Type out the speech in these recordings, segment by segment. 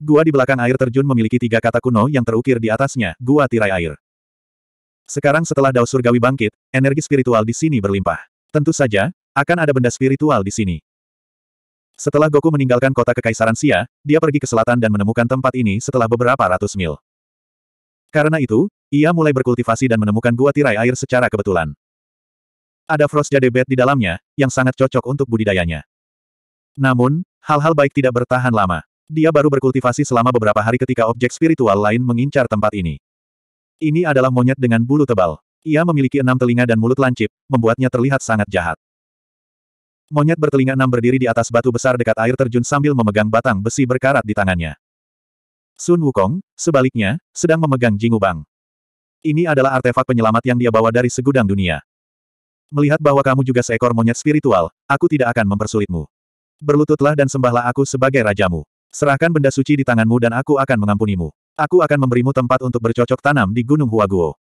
Gua di belakang air terjun memiliki tiga kata kuno yang terukir di atasnya, gua tirai air. Sekarang setelah Dao Surgawi bangkit, energi spiritual di sini berlimpah. Tentu saja, akan ada benda spiritual di sini. Setelah Goku meninggalkan kota Kekaisaran Xia, dia pergi ke selatan dan menemukan tempat ini setelah beberapa ratus mil. Karena itu, ia mulai berkultivasi dan menemukan gua tirai air secara kebetulan. Ada Frost Jade Bed di dalamnya, yang sangat cocok untuk budidayanya. Namun, hal-hal baik tidak bertahan lama. Dia baru berkultivasi selama beberapa hari ketika objek spiritual lain mengincar tempat ini. Ini adalah monyet dengan bulu tebal. Ia memiliki enam telinga dan mulut lancip, membuatnya terlihat sangat jahat. Monyet bertelinga enam berdiri di atas batu besar dekat air terjun sambil memegang batang besi berkarat di tangannya. Sun Wukong, sebaliknya, sedang memegang Jingubang. Ini adalah artefak penyelamat yang dia bawa dari segudang dunia. Melihat bahwa kamu juga seekor monyet spiritual, aku tidak akan mempersulitmu. Berlututlah dan sembahlah aku sebagai rajamu. Serahkan benda suci di tanganmu dan aku akan mengampunimu. Aku akan memberimu tempat untuk bercocok tanam di Gunung Huaguo.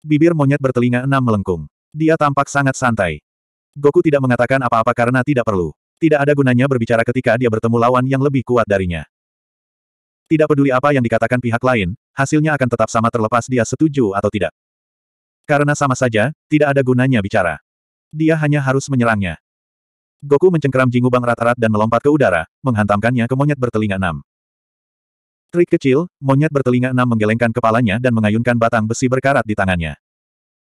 Bibir monyet bertelinga enam melengkung. Dia tampak sangat santai. Goku tidak mengatakan apa-apa karena tidak perlu. Tidak ada gunanya berbicara ketika dia bertemu lawan yang lebih kuat darinya. Tidak peduli apa yang dikatakan pihak lain, hasilnya akan tetap sama terlepas dia setuju atau tidak. Karena sama saja, tidak ada gunanya bicara. Dia hanya harus menyerangnya. Goku mencengkeram Jingubang rat-rat dan melompat ke udara, menghantamkannya ke monyet bertelinga enam. Trik kecil, monyet bertelinga enam menggelengkan kepalanya dan mengayunkan batang besi berkarat di tangannya.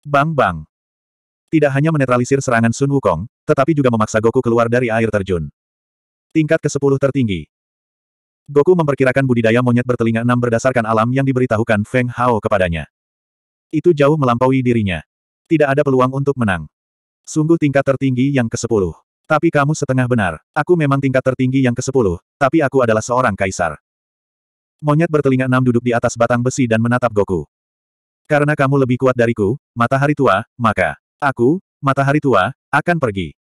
Bang-bang. Tidak hanya menetralisir serangan Sun Wukong, tetapi juga memaksa Goku keluar dari air terjun. Tingkat ke-10 tertinggi. Goku memperkirakan budidaya monyet bertelinga enam berdasarkan alam yang diberitahukan Feng Hao kepadanya. Itu jauh melampaui dirinya. Tidak ada peluang untuk menang. Sungguh tingkat tertinggi yang ke-10. Tapi kamu setengah benar. Aku memang tingkat tertinggi yang ke-10, tapi aku adalah seorang kaisar. Monyet bertelinga enam duduk di atas batang besi dan menatap Goku. Karena kamu lebih kuat dariku, matahari tua, maka aku, matahari tua, akan pergi.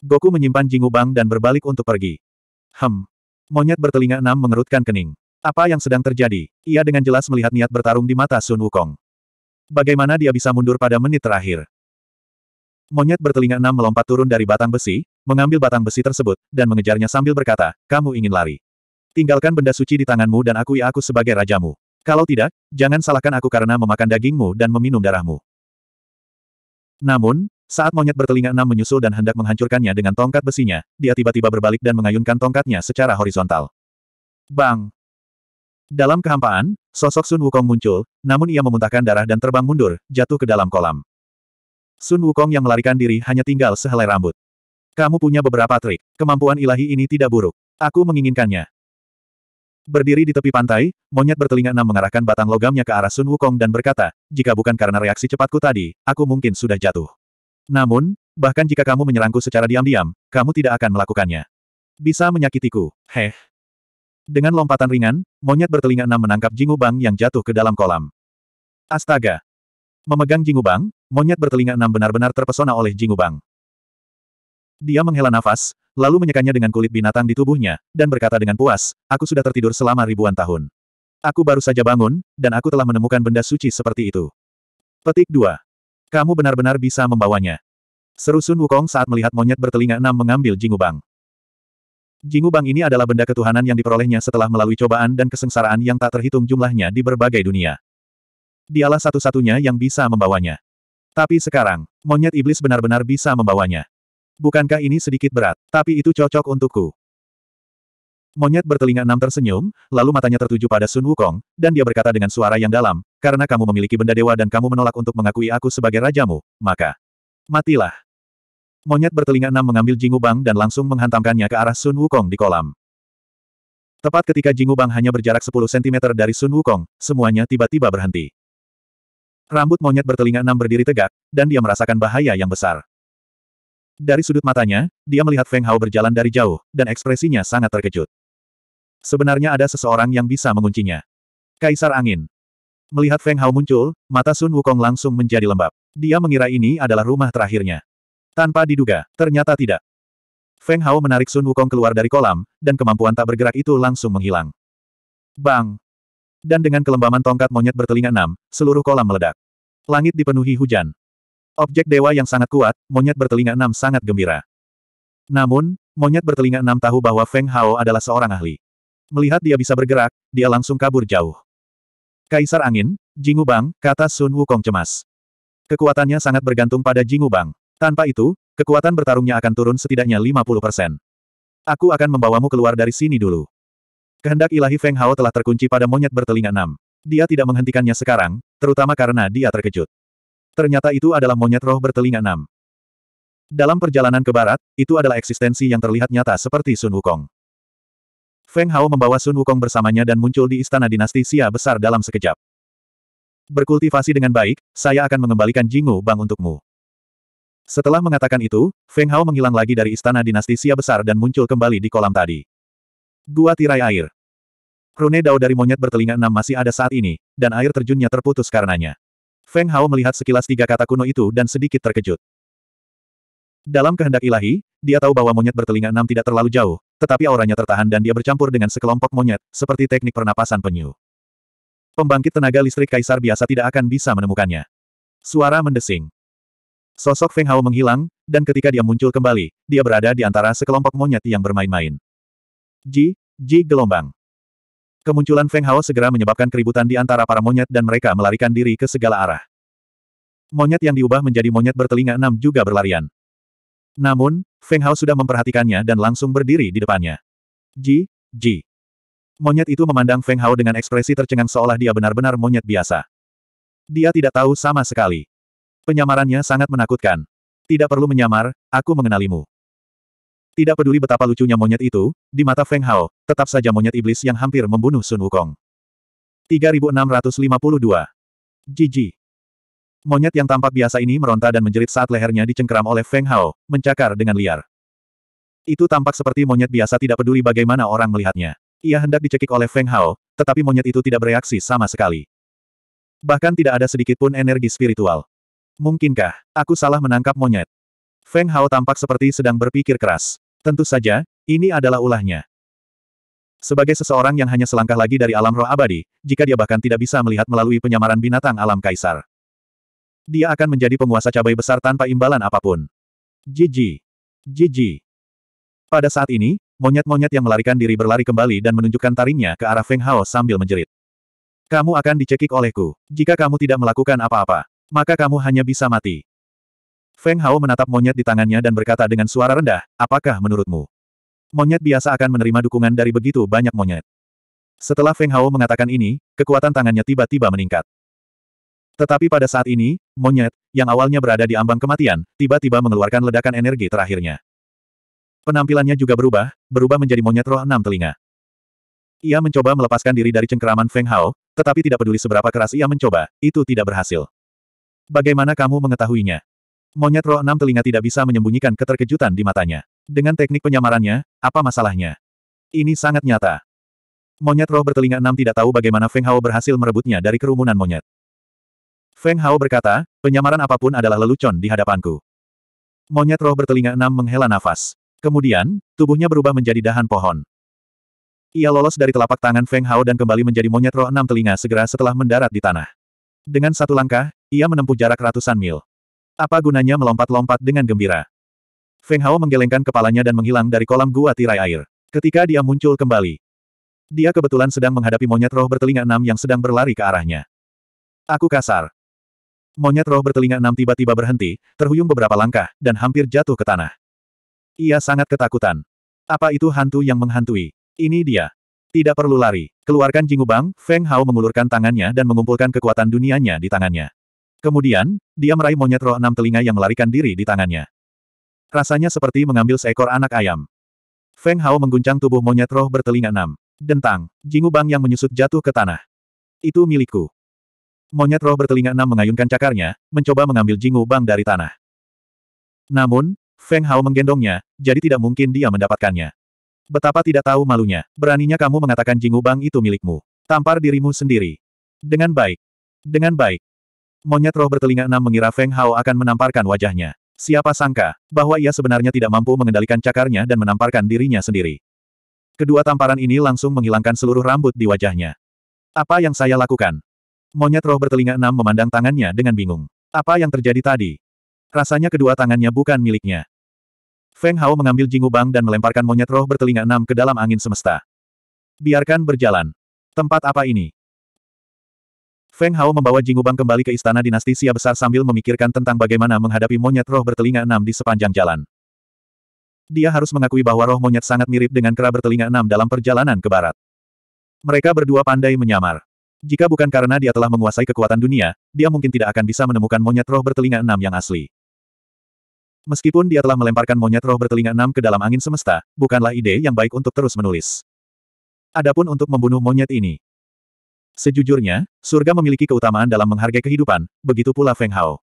Goku menyimpan Jingubang dan berbalik untuk pergi. Hem. Monyet bertelinga enam mengerutkan kening. Apa yang sedang terjadi? Ia dengan jelas melihat niat bertarung di mata Sun Wukong. Bagaimana dia bisa mundur pada menit terakhir? Monyet bertelinga enam melompat turun dari batang besi, mengambil batang besi tersebut, dan mengejarnya sambil berkata, kamu ingin lari. Tinggalkan benda suci di tanganmu dan akui aku sebagai rajamu. Kalau tidak, jangan salahkan aku karena memakan dagingmu dan meminum darahmu. Namun, saat monyet bertelinga enam menyusul dan hendak menghancurkannya dengan tongkat besinya, dia tiba-tiba berbalik dan mengayunkan tongkatnya secara horizontal. Bang! Dalam kehampaan, sosok Sun Wukong muncul, namun ia memuntahkan darah dan terbang mundur, jatuh ke dalam kolam. Sun Wukong yang melarikan diri hanya tinggal sehelai rambut. Kamu punya beberapa trik. Kemampuan ilahi ini tidak buruk. Aku menginginkannya. Berdiri di tepi pantai, monyet bertelinga enam mengarahkan batang logamnya ke arah Sun Wukong dan berkata, jika bukan karena reaksi cepatku tadi, aku mungkin sudah jatuh. Namun, bahkan jika kamu menyerangku secara diam-diam, kamu tidak akan melakukannya. Bisa menyakitiku. Heh. Dengan lompatan ringan, monyet bertelinga enam menangkap Jingubang yang jatuh ke dalam kolam. Astaga! Memegang Jingubang, monyet bertelinga enam benar-benar terpesona oleh Jingubang. Dia menghela nafas, lalu menyekannya dengan kulit binatang di tubuhnya, dan berkata dengan puas, aku sudah tertidur selama ribuan tahun. Aku baru saja bangun, dan aku telah menemukan benda suci seperti itu. Petik 2. Kamu benar-benar bisa membawanya. Seru Sun Wukong saat melihat monyet bertelinga enam mengambil Jingubang. Jingubang ini adalah benda ketuhanan yang diperolehnya setelah melalui cobaan dan kesengsaraan yang tak terhitung jumlahnya di berbagai dunia. Dialah satu-satunya yang bisa membawanya. Tapi sekarang, monyet iblis benar-benar bisa membawanya. Bukankah ini sedikit berat? Tapi itu cocok untukku. Monyet bertelinga enam tersenyum, lalu matanya tertuju pada Sun Wukong, dan dia berkata dengan suara yang dalam, karena kamu memiliki benda dewa dan kamu menolak untuk mengakui aku sebagai rajamu, maka matilah. Monyet bertelinga enam mengambil Jingubang dan langsung menghantamkannya ke arah Sun Wukong di kolam. Tepat ketika Jingubang hanya berjarak 10 cm dari Sun Wukong, semuanya tiba-tiba berhenti. Rambut monyet bertelinga enam berdiri tegak, dan dia merasakan bahaya yang besar. Dari sudut matanya, dia melihat Feng Hao berjalan dari jauh, dan ekspresinya sangat terkejut. Sebenarnya ada seseorang yang bisa menguncinya. Kaisar Angin. Melihat Feng Hao muncul, mata Sun Wukong langsung menjadi lembab. Dia mengira ini adalah rumah terakhirnya. Tanpa diduga, ternyata tidak. Feng Hao menarik Sun Wukong keluar dari kolam, dan kemampuan tak bergerak itu langsung menghilang. Bang! Dan dengan kelembaman tongkat monyet bertelinga enam, seluruh kolam meledak. Langit dipenuhi hujan. Objek dewa yang sangat kuat, monyet bertelinga enam sangat gembira. Namun, monyet bertelinga enam tahu bahwa Feng Hao adalah seorang ahli. Melihat dia bisa bergerak, dia langsung kabur jauh. Kaisar Angin, Jingu Bang, kata Sun Wukong cemas. Kekuatannya sangat bergantung pada Jingu Bang. Tanpa itu, kekuatan bertarungnya akan turun setidaknya 50%. Aku akan membawamu keluar dari sini dulu. Kehendak ilahi Feng Hao telah terkunci pada monyet bertelinga enam. Dia tidak menghentikannya sekarang, terutama karena dia terkejut. Ternyata itu adalah monyet roh bertelinga enam. Dalam perjalanan ke barat, itu adalah eksistensi yang terlihat nyata seperti Sun Wukong. Feng Hao membawa Sun Wukong bersamanya dan muncul di istana dinasti Xia besar dalam sekejap. Berkultivasi dengan baik, saya akan mengembalikan Jingu Bang untukmu. Setelah mengatakan itu, Feng Hao menghilang lagi dari istana dinasti Xia besar dan muncul kembali di kolam tadi. Gua tirai air. Rune Dao dari monyet bertelinga enam masih ada saat ini, dan air terjunnya terputus karenanya. Feng Hao melihat sekilas tiga kata kuno itu dan sedikit terkejut. Dalam kehendak ilahi, dia tahu bahwa monyet bertelinga enam tidak terlalu jauh, tetapi auranya tertahan dan dia bercampur dengan sekelompok monyet, seperti teknik pernapasan penyu. Pembangkit tenaga listrik kaisar biasa tidak akan bisa menemukannya. Suara mendesing. Sosok Feng Hao menghilang, dan ketika dia muncul kembali, dia berada di antara sekelompok monyet yang bermain-main. Ji, Ji gelombang. Kemunculan Feng Hao segera menyebabkan keributan di antara para monyet dan mereka melarikan diri ke segala arah. Monyet yang diubah menjadi monyet bertelinga enam juga berlarian. Namun, Feng Hao sudah memperhatikannya dan langsung berdiri di depannya. Ji, Ji. Monyet itu memandang Feng Hao dengan ekspresi tercengang seolah dia benar-benar monyet biasa. Dia tidak tahu sama sekali. Penyamarannya sangat menakutkan. Tidak perlu menyamar, aku mengenalimu. Tidak peduli betapa lucunya monyet itu, di mata Feng Hao, tetap saja monyet iblis yang hampir membunuh Sun Wukong. 3652. Jiji. Monyet yang tampak biasa ini meronta dan menjerit saat lehernya dicengkeram oleh Feng Hao, mencakar dengan liar. Itu tampak seperti monyet biasa tidak peduli bagaimana orang melihatnya. Ia hendak dicekik oleh Feng Hao, tetapi monyet itu tidak bereaksi sama sekali. Bahkan tidak ada sedikit pun energi spiritual. Mungkinkah, aku salah menangkap monyet? Feng Hao tampak seperti sedang berpikir keras. Tentu saja, ini adalah ulahnya. Sebagai seseorang yang hanya selangkah lagi dari alam roh abadi, jika dia bahkan tidak bisa melihat melalui penyamaran binatang alam kaisar. Dia akan menjadi penguasa cabai besar tanpa imbalan apa pun. Jiji. Jiji. Pada saat ini, monyet-monyet yang melarikan diri berlari kembali dan menunjukkan taringnya ke arah Feng Hao sambil menjerit. Kamu akan dicekik olehku, jika kamu tidak melakukan apa-apa. Maka kamu hanya bisa mati. Feng Hao menatap monyet di tangannya dan berkata dengan suara rendah, apakah menurutmu? Monyet biasa akan menerima dukungan dari begitu banyak monyet. Setelah Feng Hao mengatakan ini, kekuatan tangannya tiba-tiba meningkat. Tetapi pada saat ini, monyet, yang awalnya berada di ambang kematian, tiba-tiba mengeluarkan ledakan energi terakhirnya. Penampilannya juga berubah, berubah menjadi monyet roh enam telinga. Ia mencoba melepaskan diri dari cengkeraman Feng Hao, tetapi tidak peduli seberapa keras ia mencoba, itu tidak berhasil. Bagaimana kamu mengetahuinya? Monyet roh enam telinga tidak bisa menyembunyikan keterkejutan di matanya. Dengan teknik penyamarannya, apa masalahnya? Ini sangat nyata. Monyet roh bertelinga enam tidak tahu bagaimana Feng Hao berhasil merebutnya dari kerumunan monyet. Feng Hao berkata, penyamaran apa pun adalah lelucon di hadapanku. Monyet roh bertelinga enam menghela nafas. Kemudian, tubuhnya berubah menjadi dahan pohon. Ia lolos dari telapak tangan Feng Hao dan kembali menjadi monyet roh enam telinga segera setelah mendarat di tanah. Dengan satu langkah, ia menempuh jarak ratusan mil. Apa gunanya melompat-lompat dengan gembira? Feng Hao menggelengkan kepalanya dan menghilang dari kolam gua tirai air. Ketika dia muncul kembali, dia kebetulan sedang menghadapi monyet roh bertelinga enam yang sedang berlari ke arahnya. Aku kasar. Monyet roh bertelinga enam tiba-tiba berhenti, terhuyung beberapa langkah, dan hampir jatuh ke tanah. Ia sangat ketakutan. Apa itu hantu yang menghantui? Ini dia. Tidak perlu lari. Keluarkan Jingubang, Feng Hao mengulurkan tangannya dan mengumpulkan kekuatan dunianya di tangannya. Kemudian, dia meraih monyet roh enam telinga yang melarikan diri di tangannya. Rasanya seperti mengambil seekor anak ayam. Feng Hao mengguncang tubuh monyet roh bertelinga enam. Dentang, Jingubang yang menyusut jatuh ke tanah. Itu milikku. Monyet roh bertelinga enam mengayunkan cakarnya, mencoba mengambil Jingubang dari tanah. Namun, Feng Hao menggendongnya, jadi tidak mungkin dia mendapatkannya. Betapa tidak tahu malunya, beraninya kamu mengatakan Jingubang itu milikmu. Tampar dirimu sendiri. Dengan baik. Dengan baik. Monyet roh bertelinga enam mengira Feng Hao akan menamparkan wajahnya. Siapa sangka, bahwa ia sebenarnya tidak mampu mengendalikan cakarnya dan menamparkan dirinya sendiri. Kedua tamparan ini langsung menghilangkan seluruh rambut di wajahnya. Apa yang saya lakukan? Monyet roh bertelinga enam memandang tangannya dengan bingung. Apa yang terjadi tadi? Rasanya kedua tangannya bukan miliknya. Feng Hao mengambil Jingubang dan melemparkan monyet roh bertelinga enam ke dalam angin semesta. Biarkan berjalan. Tempat apa ini? Feng Hao membawa Jingubang kembali ke istana dinasti Xia besar sambil memikirkan tentang bagaimana menghadapi monyet roh bertelinga enam di sepanjang jalan. Dia harus mengakui bahwa roh monyet sangat mirip dengan kera bertelinga enam dalam perjalanan ke barat. Mereka berdua pandai menyamar. Jika bukan karena dia telah menguasai kekuatan dunia, dia mungkin tidak akan bisa menemukan monyet roh bertelinga enam yang asli. Meskipun dia telah melemparkan monyet roh bertelinga enam ke dalam angin semesta, bukanlah ide yang baik untuk terus menulis. Adapun untuk membunuh monyet ini, Sejujurnya, surga memiliki keutamaan dalam menghargai kehidupan, begitu pula Feng Hao.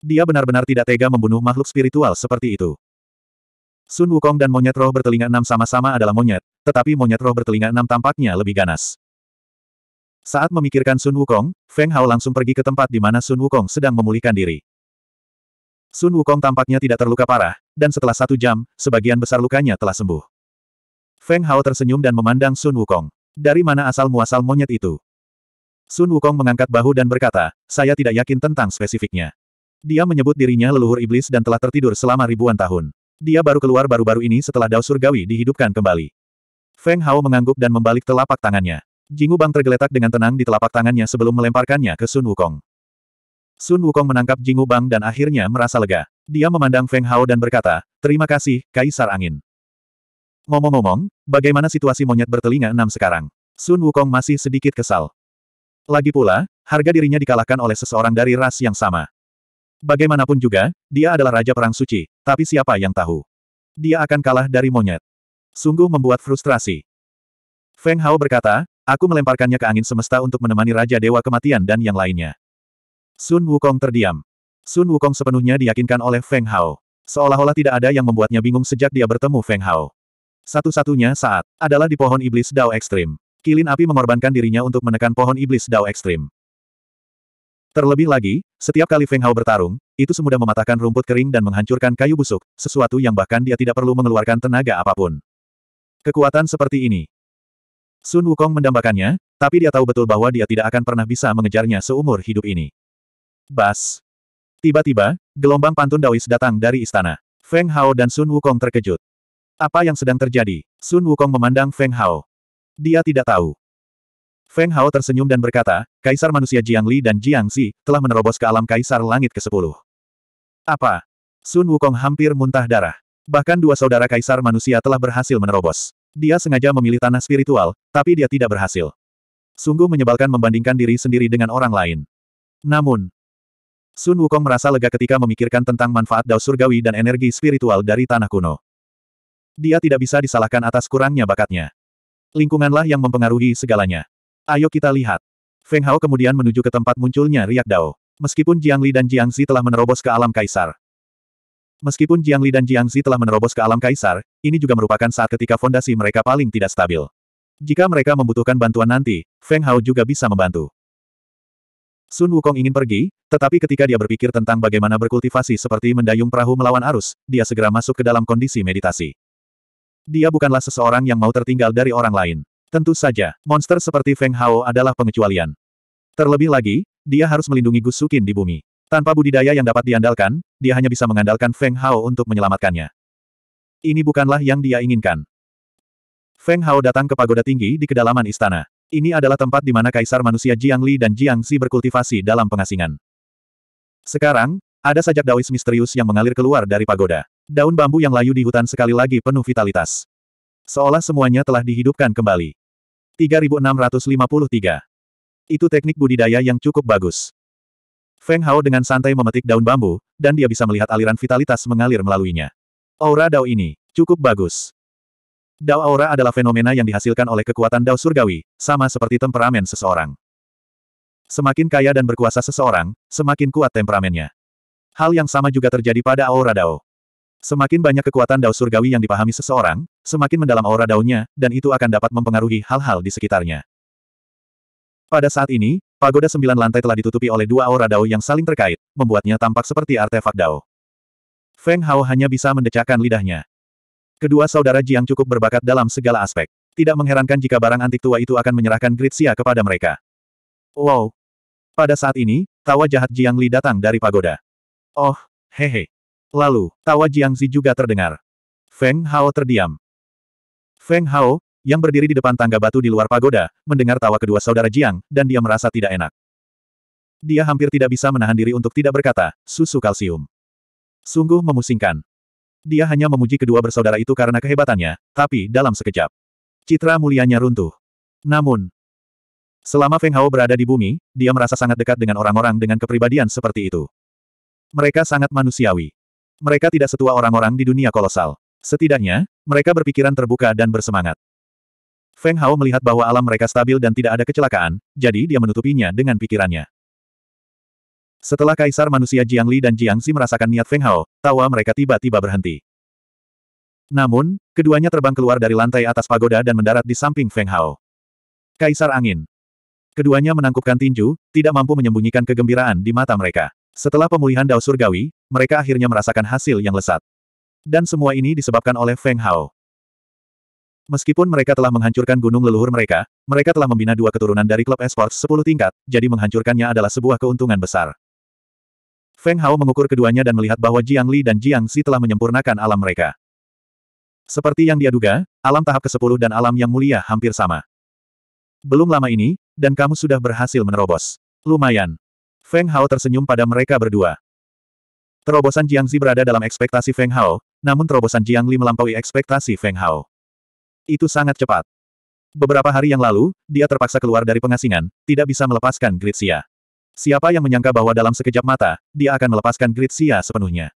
Dia benar-benar tidak tega membunuh makhluk spiritual seperti itu. Sun Wukong dan monyet roh bertelinga enam sama-sama adalah monyet, tetapi monyet roh bertelinga enam tampaknya lebih ganas. Saat memikirkan Sun Wukong, Feng Hao langsung pergi ke tempat di mana Sun Wukong sedang memulihkan diri. Sun Wukong tampaknya tidak terluka parah, dan setelah satu jam, sebagian besar lukanya telah sembuh. Feng Hao tersenyum dan memandang Sun Wukong. Dari mana asal muasal monyet itu? Sun Wukong mengangkat bahu dan berkata, saya tidak yakin tentang spesifiknya. Dia menyebut dirinya leluhur iblis dan telah tertidur selama ribuan tahun. Dia baru keluar baru-baru ini setelah Dao Surgawi dihidupkan kembali. Feng Hao mengangguk dan membalik telapak tangannya. Jingu Bang tergeletak dengan tenang di telapak tangannya sebelum melemparkannya ke Sun Wukong. Sun Wukong menangkap Jingu Bang dan akhirnya merasa lega. Dia memandang Feng Hao dan berkata, terima kasih, Kaisar Angin. Ngomong-ngomong, bagaimana situasi monyet bertelinga enam sekarang? Sun Wukong masih sedikit kesal. Lagi pula, harga dirinya dikalahkan oleh seseorang dari ras yang sama. Bagaimanapun juga, dia adalah Raja Perang Suci, tapi siapa yang tahu? Dia akan kalah dari monyet. Sungguh membuat frustrasi. Feng Hao berkata, aku melemparkannya ke angin semesta untuk menemani Raja Dewa Kematian dan yang lainnya. Sun Wukong terdiam. Sun Wukong sepenuhnya diyakinkan oleh Feng Hao. Seolah-olah tidak ada yang membuatnya bingung sejak dia bertemu Feng Hao. Satu-satunya saat adalah di pohon iblis Dao Ekstrim. Kilin api mengorbankan dirinya untuk menekan pohon iblis Dao ekstrim. Terlebih lagi, setiap kali Feng Hao bertarung, itu semudah mematahkan rumput kering dan menghancurkan kayu busuk, sesuatu yang bahkan dia tidak perlu mengeluarkan tenaga apa pun. Kekuatan seperti ini. Sun Wukong mendambakannya, tapi dia tahu betul bahwa dia tidak akan pernah bisa mengejarnya seumur hidup ini. Bas. Tiba-tiba, gelombang pantun Daois datang dari istana. Feng Hao dan Sun Wukong terkejut. Apa yang sedang terjadi? Sun Wukong memandang Feng Hao. Dia tidak tahu. Feng Hao tersenyum dan berkata, Kaisar manusia Jiang Li dan Jiang Zi, telah menerobos ke alam Kaisar Langit ke-10. Apa? Sun Wukong hampir muntah darah. Bahkan dua saudara Kaisar manusia telah berhasil menerobos. Dia sengaja memilih tanah spiritual, tapi dia tidak berhasil. Sungguh menyebalkan membandingkan diri sendiri dengan orang lain. Namun, Sun Wukong merasa lega ketika memikirkan tentang manfaat dao surgawi dan energi spiritual dari tanah kuno. Dia tidak bisa disalahkan atas kurangnya bakatnya. Lingkunganlah yang mempengaruhi segalanya. Ayo kita lihat. Feng Hao kemudian menuju ke tempat munculnya Riak Dao. Meskipun Jiang Li dan Jiang Zi telah menerobos ke alam kaisar. Meskipun Jiang Li dan Jiang Zi telah menerobos ke alam kaisar, ini juga merupakan saat ketika fondasi mereka paling tidak stabil. Jika mereka membutuhkan bantuan nanti, Feng Hao juga bisa membantu. Sun Wukong ingin pergi, tetapi ketika dia berpikir tentang bagaimana berkultivasi seperti mendayung perahu melawan arus, dia segera masuk ke dalam kondisi meditasi. Dia bukanlah seseorang yang mau tertinggal dari orang lain. Tentu saja, monster seperti Feng Hao adalah pengecualian. Terlebih lagi, dia harus melindungi Gus Sukin di bumi. Tanpa budidaya yang dapat diandalkan, dia hanya bisa mengandalkan Feng Hao untuk menyelamatkannya. Ini bukanlah yang dia inginkan. Feng Hao datang ke pagoda tinggi di kedalaman istana. Ini adalah tempat di mana Kaisar Manusia Jiang Li dan Jiang Xi berkultivasi dalam pengasingan. Sekarang, ada sajak dawis misterius yang mengalir keluar dari pagoda. Daun bambu yang layu di hutan sekali lagi penuh vitalitas. Seolah semuanya telah dihidupkan kembali. 3653. Itu teknik budidaya yang cukup bagus. Feng Hao dengan santai memetik daun bambu, dan dia bisa melihat aliran vitalitas mengalir melaluinya. Aura Dao ini, cukup bagus. Dao Aura adalah fenomena yang dihasilkan oleh kekuatan Dao Surgawi, sama seperti temperamen seseorang. Semakin kaya dan berkuasa seseorang, semakin kuat temperamennya. Hal yang sama juga terjadi pada aura Dao. Semakin banyak kekuatan Dao surgawi yang dipahami seseorang, semakin mendalam aura Dao-nya, dan itu akan dapat mempengaruhi hal-hal di sekitarnya. Pada saat ini, pagoda sembilan lantai telah ditutupi oleh dua aura Dao yang saling terkait, membuatnya tampak seperti artefak Dao. Feng Hao hanya bisa mendecakkan lidahnya. Kedua saudara Jiang cukup berbakat dalam segala aspek. Tidak mengherankan jika barang antik tua itu akan menyerahkan Gritsia kepada mereka. Wow! Pada saat ini, tawa jahat Jiang Li datang dari pagoda. Oh, hehe. Lalu, tawa Jiangzi juga terdengar. Feng Hao terdiam. Feng Hao, yang berdiri di depan tangga batu di luar pagoda, mendengar tawa kedua saudara Jiang, dan dia merasa tidak enak. Dia hampir tidak bisa menahan diri untuk tidak berkata, susu kalsium. Sungguh memusingkan. Dia hanya memuji kedua bersaudara itu karena kehebatannya, tapi dalam sekejap. Citra mulianya runtuh. Namun, selama Feng Hao berada di bumi, dia merasa sangat dekat dengan orang-orang dengan kepribadian seperti itu. Mereka sangat manusiawi. Mereka tidak setua orang-orang di dunia kolosal. Setidaknya, mereka berpikiran terbuka dan bersemangat. Feng Hao melihat bahwa alam mereka stabil dan tidak ada kecelakaan, jadi dia menutupinya dengan pikirannya. Setelah Kaisar Manusia Jiang Li dan Jiang Xi merasakan niat Feng Hao, tawa mereka tiba-tiba berhenti. Namun, keduanya terbang keluar dari lantai atas pagoda dan mendarat di samping Feng Hao. Kaisar Angin. Keduanya menangkupkan tinju, tidak mampu menyembunyikan kegembiraan di mata mereka. Setelah pemulihan Dao Surgawi, mereka akhirnya merasakan hasil yang lesat. Dan semua ini disebabkan oleh Feng Hao. Meskipun mereka telah menghancurkan gunung leluhur mereka, mereka telah membina dua keturunan dari klub esports 10 tingkat, jadi menghancurkannya adalah sebuah keuntungan besar. Feng Hao mengukur keduanya dan melihat bahwa Jiang Li dan Jiang Xi telah menyempurnakan alam mereka. Seperti yang dia duga, alam tahap ke-10 dan alam yang mulia hampir sama. Belum lama ini, dan kamu sudah berhasil menerobos. Lumayan. Feng Hao tersenyum pada mereka berdua. Terobosan Jiang Xi berada dalam ekspektasi Feng Hao, namun terobosan Jiang Li melampaui ekspektasi Feng Hao. Itu sangat cepat. Beberapa hari yang lalu, dia terpaksa keluar dari pengasingan, tidak bisa melepaskan Grid Xia. Siapa yang menyangka bahwa dalam sekejap mata, dia akan melepaskan Grid Xia sepenuhnya.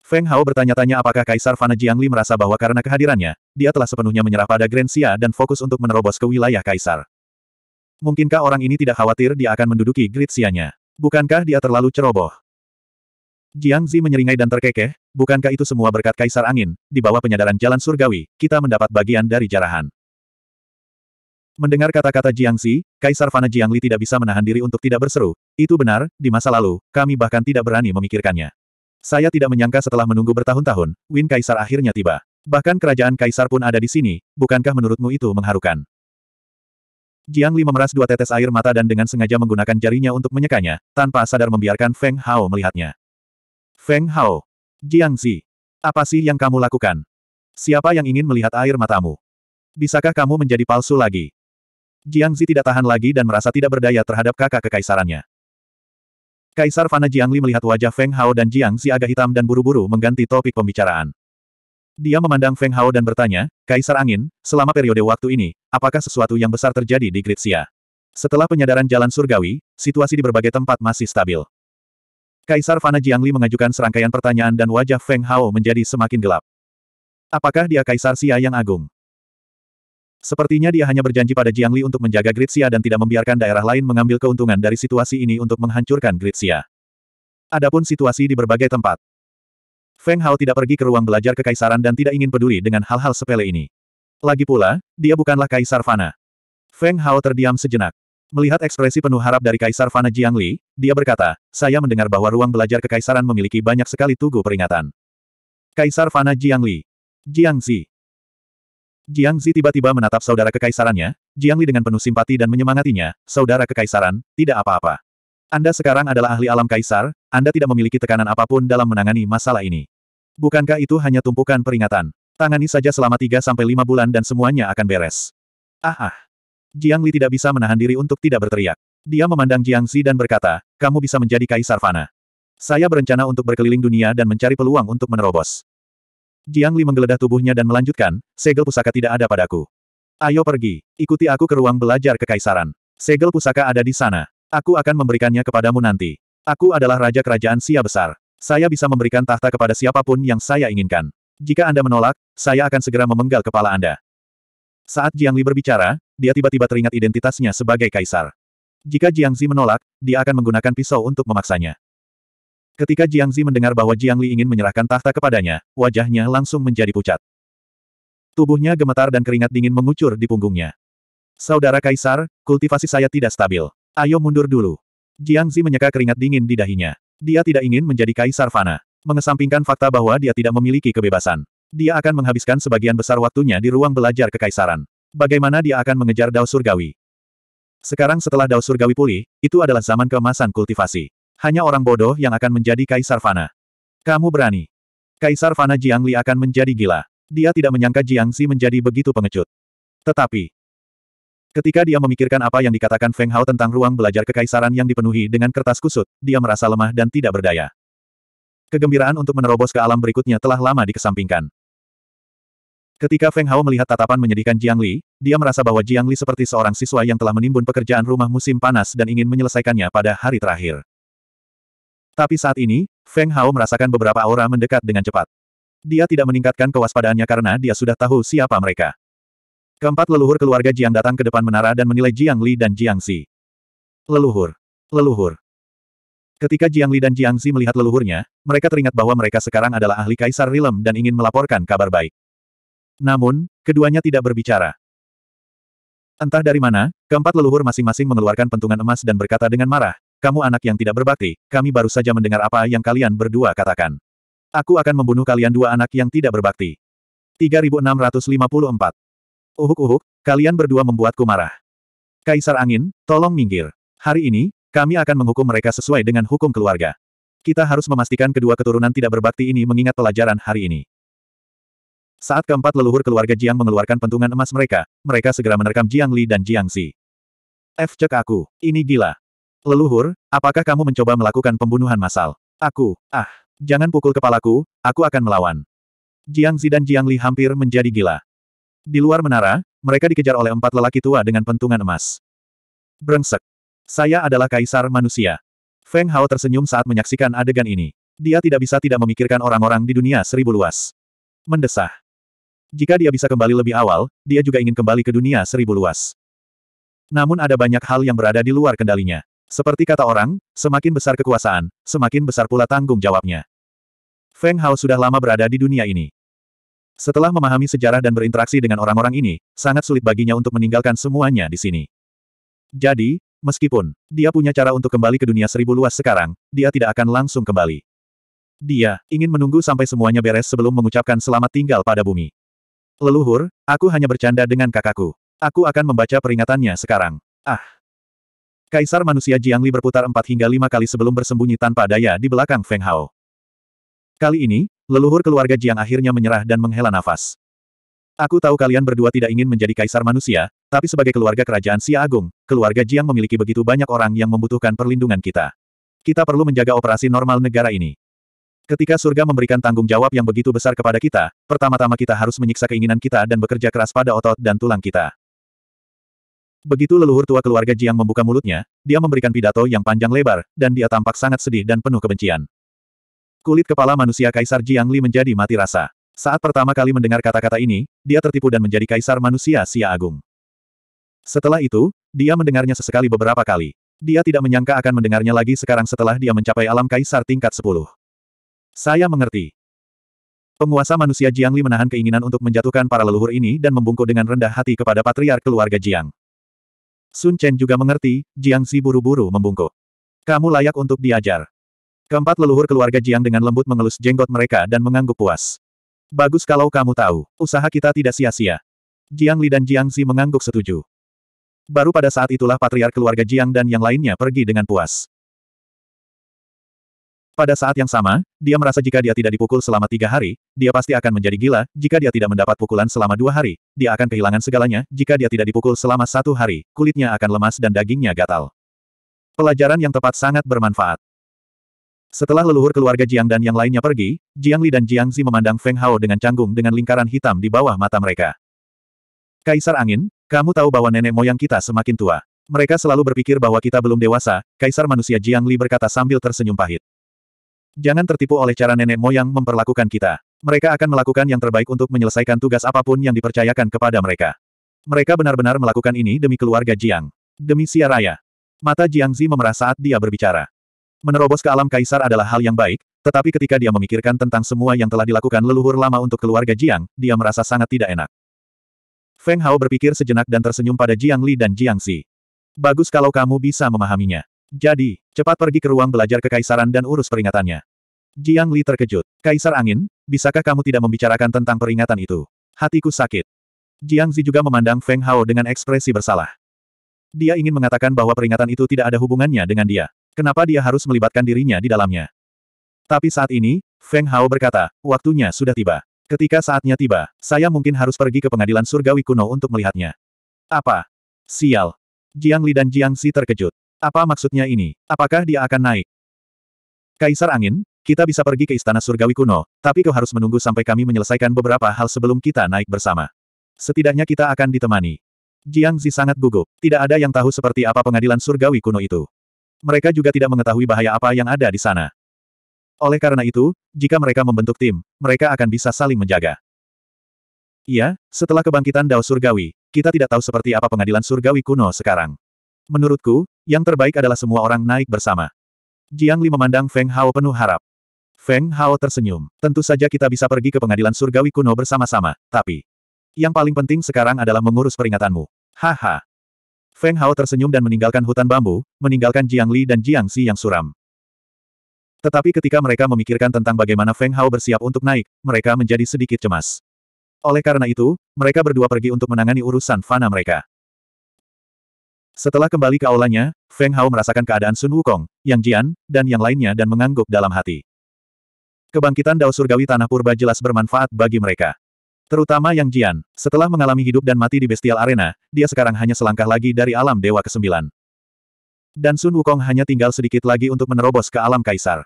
Feng Hao bertanya-tanya apakah Kaisar Fana Jiangli merasa bahwa karena kehadirannya, dia telah sepenuhnya menyerah pada Grand Xia dan fokus untuk menerobos ke wilayah Kaisar. Mungkinkah orang ini tidak khawatir dia akan menduduki Grid Xia-nya? Bukankah dia terlalu ceroboh? Jiang Zi menyeringai dan terkekeh, bukankah itu semua berkat Kaisar Angin, di bawah penyadaran jalan surgawi, kita mendapat bagian dari jarahan. Mendengar kata-kata Jiangxi, Kaisar Fana Jiangli tidak bisa menahan diri untuk tidak berseru. Itu benar, di masa lalu, kami bahkan tidak berani memikirkannya. Saya tidak menyangka setelah menunggu bertahun-tahun, Win Kaisar akhirnya tiba. Bahkan kerajaan Kaisar pun ada di sini, bukankah menurutmu itu mengharukan? Jiang Li memeras dua tetes air mata dan dengan sengaja menggunakan jarinya untuk menyekanya, tanpa sadar membiarkan Feng Hao melihatnya. Feng Hao. Jiang Zi. Apa sih yang kamu lakukan? Siapa yang ingin melihat air matamu? Bisakah kamu menjadi palsu lagi? Jiang Zi tidak tahan lagi dan merasa tidak berdaya terhadap kakak kekaisarannya. Kaisar Fana Jiangli melihat wajah Feng Hao dan Jiang Zi agak hitam dan buru-buru mengganti topik pembicaraan. Dia memandang Feng Hao dan bertanya, Kaisar Angin, selama periode waktu ini, apakah sesuatu yang besar terjadi di Grid Xia? Setelah penyadaran jalan surgawi, situasi di berbagai tempat masih stabil. Kaisar Fana Jiangli mengajukan serangkaian pertanyaan dan wajah Feng Hao menjadi semakin gelap. Apakah dia Kaisar Xia yang agung? Sepertinya dia hanya berjanji pada Jiang Li untuk menjaga Gritsia dan tidak membiarkan daerah lain mengambil keuntungan dari situasi ini untuk menghancurkan Gritsia. Adapun situasi di berbagai tempat. Feng Hao tidak pergi ke ruang belajar kekaisaran dan tidak ingin peduli dengan hal-hal sepele ini. Lagi pula, dia bukanlah Kaisar Fana. Feng Hao terdiam sejenak. Melihat ekspresi penuh harap dari Kaisar Fana Jiang Li, dia berkata, saya mendengar bahwa ruang belajar kekaisaran memiliki banyak sekali tugu peringatan. Kaisar Fana Jiang Li. Jiang Zi. Jiang Zi tiba-tiba menatap saudara kekaisarannya, Jiang Li dengan penuh simpati dan menyemangatinya, saudara kekaisaran, tidak apa-apa. Anda sekarang adalah ahli alam kaisar, Anda tidak memiliki tekanan apa pun dalam menangani masalah ini. Bukankah itu hanya tumpukan peringatan? Tangani saja selama 3-5 bulan dan semuanya akan beres. Ah ah. Jiang Li tidak bisa menahan diri untuk tidak berteriak. Dia memandang Jiang Zi dan berkata, kamu bisa menjadi kaisar Fana. Saya berencana untuk berkeliling dunia dan mencari peluang untuk menerobos. Jiang Li menggeledah tubuhnya dan melanjutkan, segel pusaka tidak ada padaku. Ayo pergi, ikuti aku ke ruang belajar kekaisaran. Segel pusaka ada di sana. Aku akan memberikannya kepadamu nanti. Aku adalah raja kerajaan Sia besar. Saya bisa memberikan tahta kepada siapa pun yang saya inginkan. Jika Anda menolak, saya akan segera memenggal kepala Anda. Saat Jiang Li berbicara, dia tiba-tiba teringat identitasnya sebagai kaisar. Jika Jiang Zi menolak, dia akan menggunakan pisau untuk memaksanya. Ketika Jiang Zi mendengar bahwa Jiang Li ingin menyerahkan tahta kepadanya, wajahnya langsung menjadi pucat. Tubuhnya gemetar dan keringat dingin mengucur di punggungnya. Saudara Kaisar, kultivasi saya tidak stabil. Ayo mundur dulu. Jiang Zi menyeka keringat dingin di dahinya. Dia tidak ingin menjadi Kaisar Fana. Mengesampingkan fakta bahwa dia tidak memiliki kebebasan. Dia akan menghabiskan sebagian besar waktunya di ruang belajar kekaisaran. Bagaimana dia akan mengejar Dao Surgawi? Sekarang setelah Dao Surgawi pulih, itu adalah zaman keemasan kultivasi. Hanya orang bodoh yang akan menjadi Kaisar Fana. Kamu berani. Kaisar Fana Jiangli akan menjadi gila. Dia tidak menyangka Jiangxi menjadi begitu pengecut. Tetapi, ketika dia memikirkan apa yang dikatakan Feng Hao tentang ruang belajar kekaisaran yang dipenuhi dengan kertas kusut, dia merasa lemah dan tidak berdaya. Kegembiraan untuk menerobos ke alam berikutnya telah lama dikesampingkan. Ketika Feng Hao melihat tatapan menyedihkan Jiang Li, dia merasa bahwa Jiang Li seperti seorang siswa yang telah menimbun pekerjaan rumah musim panas dan ingin menyelesaikannya pada hari terakhir. Tapi saat ini, Feng Hao merasakan beberapa aura mendekat dengan cepat. Dia tidak meningkatkan kewaspadaannya karena dia sudah tahu siapa mereka. Keempat leluhur keluarga Jiang datang ke depan menara dan menilai Jiang Li dan Jiang Xi. Leluhur. Leluhur. Ketika Jiang Li dan Jiang Xi melihat leluhurnya, mereka teringat bahwa mereka sekarang adalah ahli Kaisar Rilem dan ingin melaporkan kabar baik. Namun, keduanya tidak berbicara. Entah dari mana, keempat leluhur masing-masing mengeluarkan pentungan emas dan berkata dengan marah, kamu anak yang tidak berbakti, kami baru saja mendengar apa yang kalian berdua katakan. Aku akan membunuh kalian dua anak yang tidak berbakti. 3654 Uhuk-uhuk, kalian berdua membuatku marah. Kaisar Angin, tolong minggir. Hari ini, kami akan menghukum mereka sesuai dengan hukum keluarga. Kita harus memastikan kedua keturunan tidak berbakti ini mengingat pelajaran hari ini. Saat keempat leluhur keluarga Jiang mengeluarkan pentungan emas mereka, mereka segera menerkam Jiang Li dan Jiang Xi. F cek aku, ini gila. Leluhur, apakah kamu mencoba melakukan pembunuhan massal? Aku, ah, jangan pukul kepalaku, aku akan melawan. Jiang Xi dan Jiang Li hampir menjadi gila. Di luar menara, mereka dikejar oleh empat lelaki tua dengan pentungan emas. Brengsek. Saya adalah kaisar manusia. Feng Hao tersenyum saat menyaksikan adegan ini. Dia tidak bisa tidak memikirkan orang-orang di dunia seribu luas. Mendesah. Jika dia bisa kembali lebih awal, dia juga ingin kembali ke dunia seribu luas. Namun ada banyak hal yang berada di luar kendalinya. Seperti kata orang, semakin besar kekuasaan, semakin besar pula tanggung jawabnya. Feng Hao sudah lama berada di dunia ini. Setelah memahami sejarah dan berinteraksi dengan orang-orang ini, sangat sulit baginya untuk meninggalkan semuanya di sini. Jadi, meskipun dia punya cara untuk kembali ke dunia seribu luas sekarang, dia tidak akan langsung kembali. Dia ingin menunggu sampai semuanya beres sebelum mengucapkan selamat tinggal pada bumi. Leluhur, aku hanya bercanda dengan kakakku. Aku akan membaca peringatannya sekarang. Ah! Kaisar manusia Jiangli berputar empat hingga lima kali sebelum bersembunyi tanpa daya di belakang Feng Hao. Kali ini, leluhur keluarga Jiang akhirnya menyerah dan menghela nafas. Aku tahu kalian berdua tidak ingin menjadi kaisar manusia, tapi sebagai keluarga kerajaan Xia Agung, keluarga Jiang memiliki begitu banyak orang yang membutuhkan perlindungan kita. Kita perlu menjaga operasi normal negara ini. Ketika surga memberikan tanggung jawab yang begitu besar kepada kita, pertama-tama kita harus menyiksa keinginan kita dan bekerja keras pada otot dan tulang kita. Begitu leluhur tua keluarga Jiang membuka mulutnya, dia memberikan pidato yang panjang lebar, dan dia tampak sangat sedih dan penuh kebencian. Kulit kepala manusia Kaisar Jiang Li menjadi mati rasa. Saat pertama kali mendengar kata-kata ini, dia tertipu dan menjadi Kaisar manusia Sia Agung. Setelah itu, dia mendengarnya sesekali beberapa kali. Dia tidak menyangka akan mendengarnya lagi sekarang setelah dia mencapai alam Kaisar tingkat 10. Saya mengerti. Penguasa manusia Jiang Li menahan keinginan untuk menjatuhkan para leluhur ini dan membungkuk dengan rendah hati kepada patriark keluarga Jiang. Sun Chen juga mengerti, Jiang Si buru-buru membungkuk. Kamu layak untuk diajar. Keempat leluhur keluarga Jiang dengan lembut mengelus jenggot mereka dan mengangguk puas. Bagus kalau kamu tahu, usaha kita tidak sia-sia. Jiang Li dan Jiang Xi mengangguk setuju. Baru pada saat itulah patriark keluarga Jiang dan yang lainnya pergi dengan puas. Pada saat yang sama, dia merasa jika dia tidak dipukul selama tiga hari, dia pasti akan menjadi gila, jika dia tidak mendapat pukulan selama dua hari, dia akan kehilangan segalanya, jika dia tidak dipukul selama satu hari, kulitnya akan lemas dan dagingnya gatal. Pelajaran yang tepat sangat bermanfaat. Setelah leluhur keluarga Jiang dan yang lainnya pergi, Jiang Li dan Jiang Zi memandang Feng Hao dengan canggung dengan lingkaran hitam di bawah mata mereka. Kaisar Angin, kamu tahu bahwa nenek moyang kita semakin tua. Mereka selalu berpikir bahwa kita belum dewasa, Kaisar manusia Jiang Li berkata sambil tersenyum pahit. Jangan tertipu oleh cara nenek moyang memperlakukan kita. Mereka akan melakukan yang terbaik untuk menyelesaikan tugas apa pun yang dipercayakan kepada mereka. Mereka benar-benar melakukan ini demi keluarga Jiang. Demi Sia Raya. Mata Jiang Zi memerah saat dia berbicara. Menerobos ke alam kaisar adalah hal yang baik, tetapi ketika dia memikirkan tentang semua yang telah dilakukan leluhur lama untuk keluarga Jiang, dia merasa sangat tidak enak. Feng Hao berpikir sejenak dan tersenyum pada Jiang Li dan Jiang Xi. Bagus kalau kamu bisa memahaminya. Jadi, cepat pergi ke ruang belajar kekaisaran dan urus peringatannya. Jiang Li terkejut. Kaisar Angin, bisakah kamu tidak membicarakan tentang peringatan itu? Hatiku sakit. Jiang Xi juga memandang Feng Hao dengan ekspresi bersalah. Dia ingin mengatakan bahwa peringatan itu tidak ada hubungannya dengan dia. Kenapa dia harus melibatkan dirinya di dalamnya? Tapi saat ini, Feng Hao berkata, waktunya sudah tiba. Ketika saatnya tiba, saya mungkin harus pergi ke pengadilan surgawi kuno untuk melihatnya. Apa? Sial. Jiang Li dan Jiang Si terkejut. Apa maksudnya ini? Apakah dia akan naik? Kaisar Angin, kita bisa pergi ke istana surgawi kuno, tapi kau harus menunggu sampai kami menyelesaikan beberapa hal sebelum kita naik bersama. Setidaknya kita akan ditemani. Jiang Zi sangat gugup. Tidak ada yang tahu seperti apa pengadilan surgawi kuno itu. Mereka juga tidak mengetahui bahaya apa yang ada di sana. Oleh karena itu, jika mereka membentuk tim, mereka akan bisa saling menjaga. Iya, setelah kebangkitan Dao Surgawi, kita tidak tahu seperti apa pengadilan surgawi kuno sekarang. Menurutku, yang terbaik adalah semua orang naik bersama. Jiang Li memandang Feng Hao penuh harap. Feng Hao tersenyum. Tentu saja kita bisa pergi ke pengadilan surgawi kuno bersama-sama, tapi... Yang paling penting sekarang adalah mengurus peringatanmu. Haha. Feng Hao tersenyum dan meninggalkan hutan bambu, meninggalkan Jiang Li dan Jiang Si yang suram. Tetapi ketika mereka memikirkan tentang bagaimana Feng Hao bersiap untuk naik, mereka menjadi sedikit cemas. Oleh karena itu, mereka berdua pergi untuk menangani urusan fana mereka. Setelah kembali ke aulanya, Feng Hao merasakan keadaan Sun Wukong, Yang Jian, dan yang lainnya dan mengangguk dalam hati. Kebangkitan Dao Surgawi Tanah Purba jelas bermanfaat bagi mereka. Terutama Yang Jian, setelah mengalami hidup dan mati di Bestial Arena, dia sekarang hanya selangkah lagi dari alam Dewa ke-9. Dan Sun Wukong hanya tinggal sedikit lagi untuk menerobos ke alam Kaisar.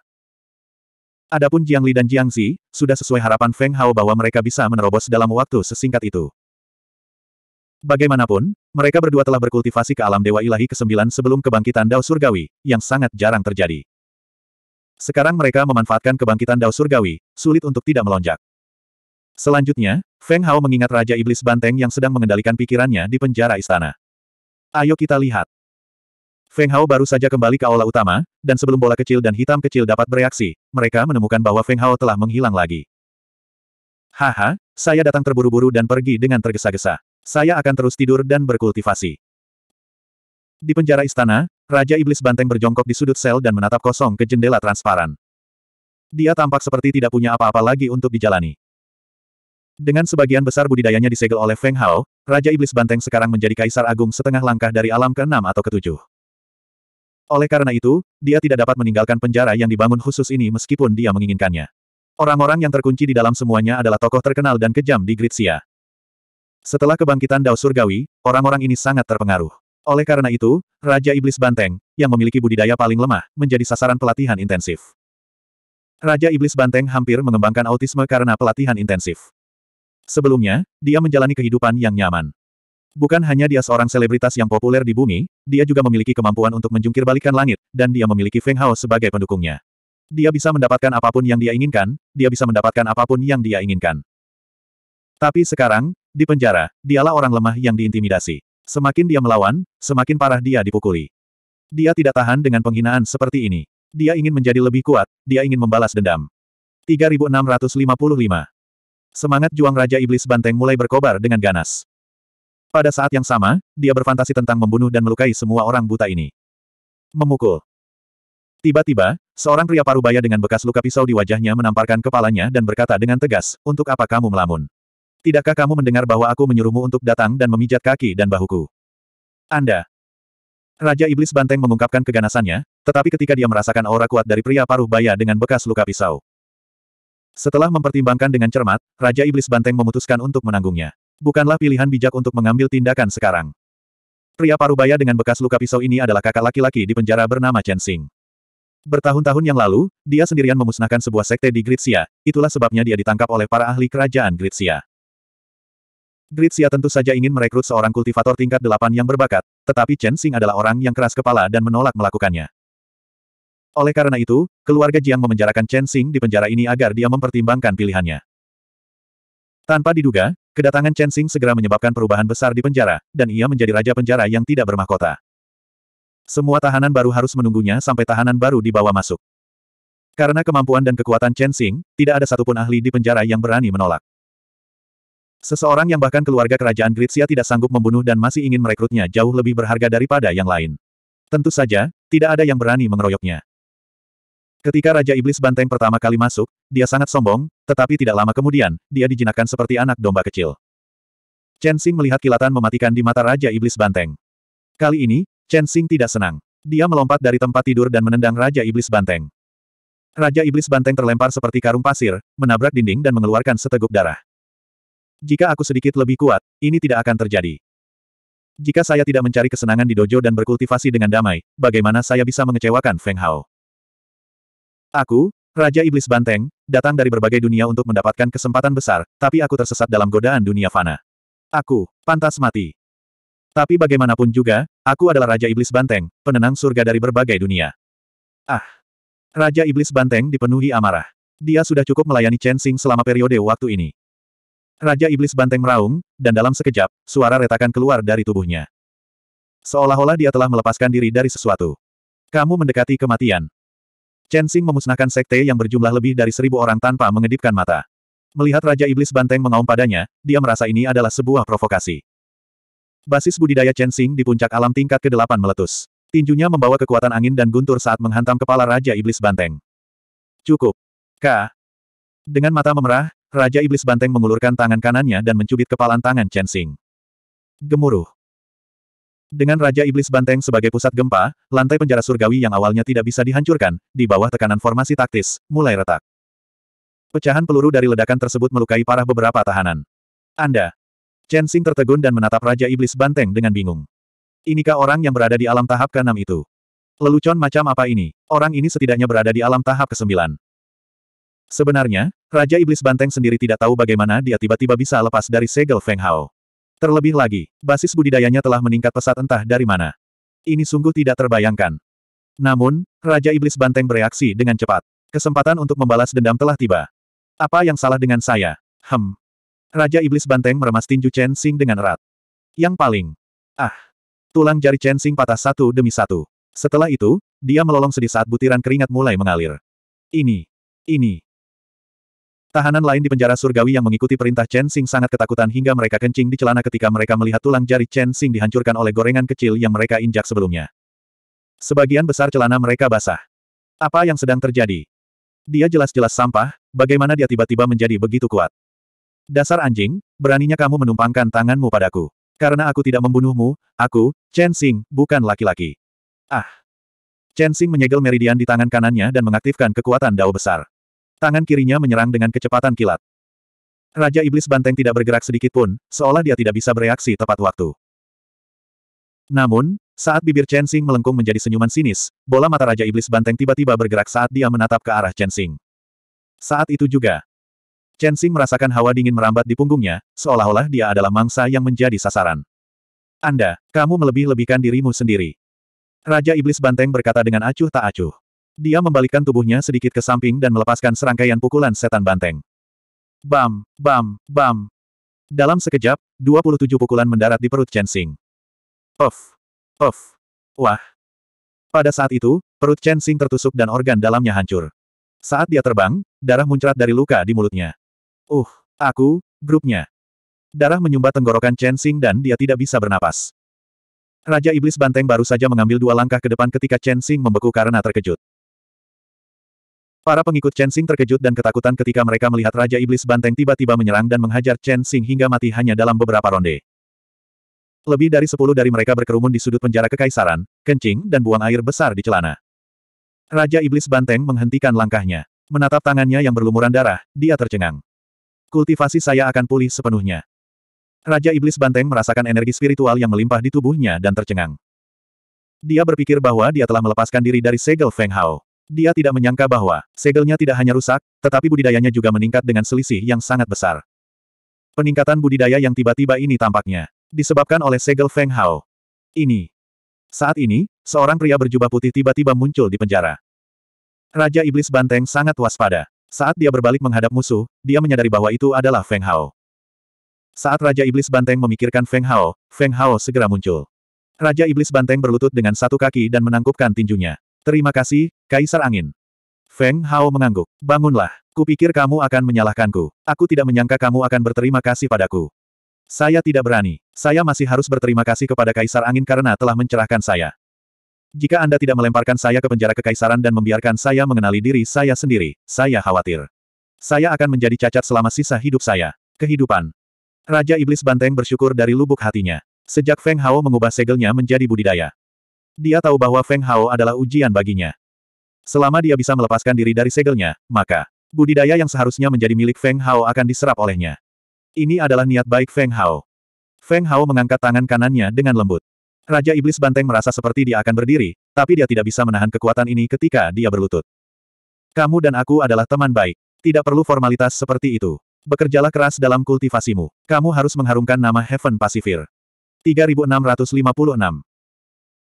Adapun Jiang Li dan Jiang Zi, sudah sesuai harapan Feng Hao bahwa mereka bisa menerobos dalam waktu sesingkat itu. Bagaimanapun, mereka berdua telah berkultivasi ke alam Dewa Ilahi ke-9 sebelum kebangkitan Dao Surgawi, yang sangat jarang terjadi. Sekarang mereka memanfaatkan kebangkitan Dao Surgawi, sulit untuk tidak melonjak. Selanjutnya, Feng Hao mengingat Raja Iblis Banteng yang sedang mengendalikan pikirannya di penjara istana. Ayo kita lihat. Feng Hao baru saja kembali ke aula utama, dan sebelum bola kecil dan hitam kecil dapat bereaksi, mereka menemukan bahwa Feng Hao telah menghilang lagi. Haha, saya datang terburu-buru dan pergi dengan tergesa-gesa. Saya akan terus tidur dan berkultivasi. Di penjara istana, Raja Iblis Banteng berjongkok di sudut sel dan menatap kosong ke jendela transparan. Dia tampak seperti tidak punya apa-apa lagi untuk dijalani. Dengan sebagian besar budidayanya disegel oleh Feng Hao, Raja Iblis Banteng sekarang menjadi Kaisar Agung setengah langkah dari alam ke-6 atau ke-7. Oleh karena itu, dia tidak dapat meninggalkan penjara yang dibangun khusus ini meskipun dia menginginkannya. Orang-orang yang terkunci di dalam semuanya adalah tokoh terkenal dan kejam di Gritsia. Setelah kebangkitan Dao Surgawi, orang-orang ini sangat terpengaruh. Oleh karena itu, Raja Iblis Banteng, yang memiliki budidaya paling lemah, menjadi sasaran pelatihan intensif. Raja Iblis Banteng hampir mengembangkan autisme karena pelatihan intensif. Sebelumnya, dia menjalani kehidupan yang nyaman. Bukan hanya dia seorang selebritas yang populer di bumi, dia juga memiliki kemampuan untuk menjungkir balikan langit, dan dia memiliki Feng Hao sebagai pendukungnya. Dia bisa mendapatkan apa pun yang dia inginkan, dia bisa mendapatkan apa pun yang dia inginkan. Tapi sekarang, di penjara, dialah orang lemah yang diintimidasi. Semakin dia melawan, semakin parah dia dipukuli. Dia tidak tahan dengan penghinaan seperti ini. Dia ingin menjadi lebih kuat, dia ingin membalas dendam. 3655 Semangat juang Raja Iblis Banteng mulai berkobar dengan ganas. Pada saat yang sama, dia berfantasi tentang membunuh dan melukai semua orang buta ini. Memukul. Tiba-tiba, seorang pria parubaya dengan bekas luka pisau di wajahnya menamparkan kepalanya dan berkata dengan tegas, untuk apa kamu melamun? Tidakkah kamu mendengar bahwa aku menyuruhmu untuk datang dan memijat kaki dan bahuku? Anda. Raja Iblis Banteng mengungkapkan keganasannya, tetapi ketika dia merasakan aura kuat dari pria paruh baya dengan bekas luka pisau. Setelah mempertimbangkan dengan cermat, Raja Iblis Banteng memutuskan untuk menanggungnya. Bukanlah pilihan bijak untuk mengambil tindakan sekarang. Pria parubaya dengan bekas luka pisau ini adalah kakak laki-laki di penjara bernama Chen Xing. Bertahun-tahun yang lalu, dia sendirian memusnahkan sebuah sekte di Gritsia, itulah sebabnya dia ditangkap oleh para ahli kerajaan Gritsia. Gritsia tentu saja ingin merekrut seorang kultivator tingkat delapan yang berbakat, tetapi Chen Xing adalah orang yang keras kepala dan menolak melakukannya. Oleh karena itu, keluarga Jiang memenjarakan Chen Xing di penjara ini agar dia mempertimbangkan pilihannya. Tanpa diduga, kedatangan Chen Xing segera menyebabkan perubahan besar di penjara, dan ia menjadi raja penjara yang tidak bermahkota. Semua tahanan baru harus menunggunya sampai tahanan baru dibawa masuk. Karena kemampuan dan kekuatan Chen Xing, tidak ada satupun ahli di penjara yang berani menolak. Seseorang yang bahkan keluarga kerajaan Gritsia tidak sanggup membunuh dan masih ingin merekrutnya jauh lebih berharga daripada yang lain. Tentu saja, tidak ada yang berani mengeroyoknya. Ketika Raja Iblis Banteng pertama kali masuk, dia sangat sombong, tetapi tidak lama kemudian, dia dijinakkan seperti anak domba kecil. Chen Xing melihat kilatan mematikan di mata Raja Iblis Banteng. Kali ini, Chen Xing tidak senang. Dia melompat dari tempat tidur dan menendang Raja Iblis Banteng. Raja Iblis Banteng terlempar seperti karung pasir, menabrak dinding dan mengeluarkan seteguk darah. Jika aku sedikit lebih kuat, ini tidak akan terjadi. Jika saya tidak mencari kesenangan di dojo dan berkultivasi dengan damai, bagaimana saya bisa mengecewakan Feng Hao? Aku, Raja Iblis Banteng, datang dari berbagai dunia untuk mendapatkan kesempatan besar, tapi aku tersesat dalam godaan dunia fana. Aku, pantas mati. Tapi bagaimanapun juga, aku adalah Raja Iblis Banteng, penenang surga dari berbagai dunia. Ah! Raja Iblis Banteng dipenuhi amarah. Dia sudah cukup melayani Chen Xing selama periode waktu ini. Raja Iblis Banteng meraung, dan dalam sekejap, suara retakan keluar dari tubuhnya. Seolah-olah dia telah melepaskan diri dari sesuatu. Kamu mendekati kematian. Chen Xing memusnahkan sekte yang berjumlah lebih dari seribu orang tanpa mengedipkan mata. Melihat Raja Iblis Banteng mengaum padanya, dia merasa ini adalah sebuah provokasi. Basis budidaya Chen Xing di puncak alam tingkat ke-8 meletus. Tinjunya membawa kekuatan angin dan guntur saat menghantam kepala Raja Iblis Banteng. Cukup. K. Dengan mata memerah, Raja Iblis Banteng mengulurkan tangan kanannya dan mencubit kepalan tangan Chen Xing. Gemuruh. Dengan Raja Iblis Banteng sebagai pusat gempa, lantai penjara surgawi yang awalnya tidak bisa dihancurkan, di bawah tekanan formasi taktis, mulai retak. Pecahan peluru dari ledakan tersebut melukai parah beberapa tahanan. Anda. Chen Xing tertegun dan menatap Raja Iblis Banteng dengan bingung. Inikah orang yang berada di alam tahap ke-6 itu? Lelucon macam apa ini? Orang ini setidaknya berada di alam tahap ke-9. Sebenarnya, Raja Iblis Banteng sendiri tidak tahu bagaimana dia tiba-tiba bisa lepas dari segel Feng Hao. Terlebih lagi, basis budidayanya telah meningkat pesat entah dari mana. Ini sungguh tidak terbayangkan. Namun, Raja Iblis Banteng bereaksi dengan cepat. Kesempatan untuk membalas dendam telah tiba. Apa yang salah dengan saya? Hem. Raja Iblis Banteng meremas tinju Chen Xing dengan erat. Yang paling. Ah. Tulang jari Chen Xing patah satu demi satu. Setelah itu, dia melolong sedih saat butiran keringat mulai mengalir. Ini. Ini. Tahanan lain di penjara surgawi yang mengikuti perintah Chen Xing sangat ketakutan hingga mereka kencing di celana ketika mereka melihat tulang jari Chen Xing dihancurkan oleh gorengan kecil yang mereka injak sebelumnya. Sebagian besar celana mereka basah. Apa yang sedang terjadi? Dia jelas-jelas sampah, bagaimana dia tiba-tiba menjadi begitu kuat? Dasar anjing, beraninya kamu menumpangkan tanganmu padaku. Karena aku tidak membunuhmu, aku, Chen Xing, bukan laki-laki. Ah! Chen Xing menyegel meridian di tangan kanannya dan mengaktifkan kekuatan dao besar. Tangan kirinya menyerang dengan kecepatan kilat. Raja Iblis Banteng tidak bergerak sedikit pun, seolah dia tidak bisa bereaksi tepat waktu. Namun, saat bibir Chen Xing melengkung menjadi senyuman sinis, bola mata Raja Iblis Banteng tiba-tiba bergerak saat dia menatap ke arah Chen Xing. Saat itu juga, Chen Xing merasakan hawa dingin merambat di punggungnya, seolah-olah dia adalah mangsa yang menjadi sasaran. Anda, kamu melebih-lebihkan dirimu sendiri. Raja Iblis Banteng berkata dengan acuh tak acuh. Dia membalikkan tubuhnya sedikit ke samping dan melepaskan serangkaian pukulan setan banteng. Bam, bam, bam. Dalam sekejap, 27 pukulan mendarat di perut Chen Xing. Puff, puff. Wah. Pada saat itu, perut Chen Xing tertusuk dan organ dalamnya hancur. Saat dia terbang, darah muncrat dari luka di mulutnya. Uh, aku, grupnya. Darah menyumbat tenggorokan Chen Xing dan dia tidak bisa bernapas. Raja Iblis Banteng baru saja mengambil dua langkah ke depan ketika Chen Xing membeku karena terkejut. Para pengikut Chen Xing terkejut dan ketakutan ketika mereka melihat Raja Iblis Banteng tiba-tiba menyerang dan menghajar Chen Xing hingga mati hanya dalam beberapa ronde. Lebih dari sepuluh dari mereka berkerumun di sudut penjara kekaisaran, kencing, dan buang air besar di celana. Raja Iblis Banteng menghentikan langkahnya. Menatap tangannya yang berlumuran darah, dia tercengang. Kultivasi saya akan pulih sepenuhnya. Raja Iblis Banteng merasakan energi spiritual yang melimpah di tubuhnya dan tercengang. Dia berpikir bahwa dia telah melepaskan diri dari segel Feng Hao. Dia tidak menyangka bahwa segelnya tidak hanya rusak, tetapi budidayanya juga meningkat dengan selisih yang sangat besar. Peningkatan budidaya yang tiba-tiba ini tampaknya disebabkan oleh segel Feng Hao. Ini. Saat ini, seorang pria berjubah putih tiba-tiba muncul di penjara. Raja Iblis Banteng sangat waspada. Saat dia berbalik menghadap musuh, dia menyadari bahwa itu adalah Feng Hao. Saat Raja Iblis Banteng memikirkan Feng Hao, Feng Hao segera muncul. Raja Iblis Banteng berlutut dengan satu kaki dan menangkupkan tinjunya. Terima kasih, Kaisar Angin. Feng Hao mengangguk. Bangunlah. Kupikir kamu akan menyalahkanku. Aku tidak menyangka kamu akan berterima kasih padaku. Saya tidak berani. Saya masih harus berterima kasih kepada Kaisar Angin karena telah mencerahkan saya. Jika Anda tidak melemparkan saya ke penjara kekaisaran dan membiarkan saya mengenali diri saya sendiri, saya khawatir. Saya akan menjadi cacat selama sisa hidup saya. Kehidupan. Raja Iblis Banteng bersyukur dari lubuk hatinya. Sejak Feng Hao mengubah segelnya menjadi budidaya. Dia tahu bahwa Feng Hao adalah ujian baginya. Selama dia bisa melepaskan diri dari segelnya, maka budidaya yang seharusnya menjadi milik Feng Hao akan diserap olehnya. Ini adalah niat baik Feng Hao. Feng Hao mengangkat tangan kanannya dengan lembut. Raja Iblis Banteng merasa seperti dia akan berdiri, tapi dia tidak bisa menahan kekuatan ini ketika dia berlutut. Kamu dan aku adalah teman baik. Tidak perlu formalitas seperti itu. Bekerjalah keras dalam kultivasimu. Kamu harus mengharumkan nama Heaven Pacifier. 3656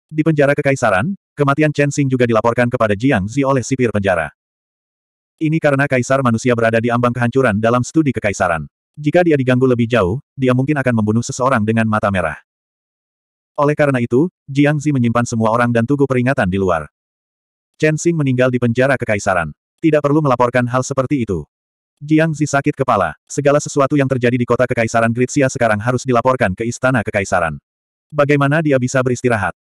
Di penjara kekaisaran, kematian Chen Xing juga dilaporkan kepada Jiang Zi oleh sipir penjara. Ini karena kaisar manusia berada di ambang kehancuran dalam studi kekaisaran. Jika dia diganggu lebih jauh, dia mungkin akan membunuh seseorang dengan mata merah. Oleh karena itu, Jiang Zi menyimpan semua orang dan tugu peringatan di luar. Chen Xing meninggal di penjara kekaisaran. Tidak perlu melaporkan hal seperti itu. Jiang Zi sakit kepala. Segala sesuatu yang terjadi di kota kekaisaran Gritsia sekarang harus dilaporkan ke istana kekaisaran. Bagaimana dia bisa beristirahat?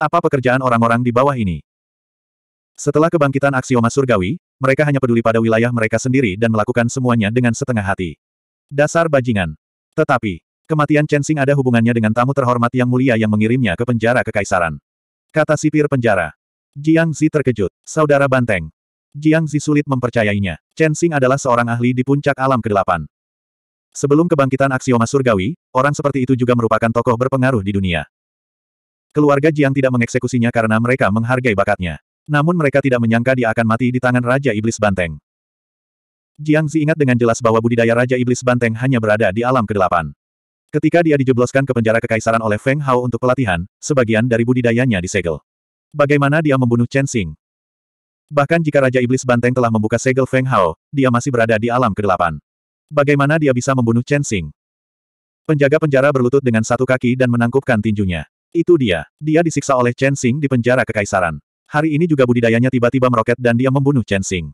Apa pekerjaan orang-orang di bawah ini? Setelah kebangkitan aksioma surgawi, mereka hanya peduli pada wilayah mereka sendiri dan melakukan semuanya dengan setengah hati. Dasar bajingan. Tetapi, kematian Chen Xing ada hubungannya dengan tamu terhormat yang mulia yang mengirimnya ke penjara kekaisaran. Kata sipir penjara. Jiang Zi terkejut. Saudara Banteng. Jiang Zi sulit mempercayainya. Chen Xing adalah seorang ahli di puncak alam ke-8. Sebelum kebangkitan aksioma surgawi, orang seperti itu juga merupakan tokoh berpengaruh di dunia. Keluarga Jiang tidak mengeksekusinya karena mereka menghargai bakatnya. Namun mereka tidak menyangka dia akan mati di tangan Raja Iblis Banteng. Jiang Zi ingat dengan jelas bahwa budidaya Raja Iblis Banteng hanya berada di alam ke-8. Ketika dia dijebloskan ke penjara kekaisaran oleh Feng Hao untuk pelatihan, sebagian dari budidayanya disegel. Bagaimana dia membunuh Chen Xing? Bahkan jika Raja Iblis Banteng telah membuka segel Feng Hao, dia masih berada di alam ke-8. Bagaimana dia bisa membunuh Chen Xing? Penjaga penjara berlutut dengan satu kaki dan menangkupkan tinjunya. Itu dia. Dia disiksa oleh Chen Xing di penjara kekaisaran. Hari ini juga budidayanya tiba-tiba meroket dan dia membunuh Chen Xing.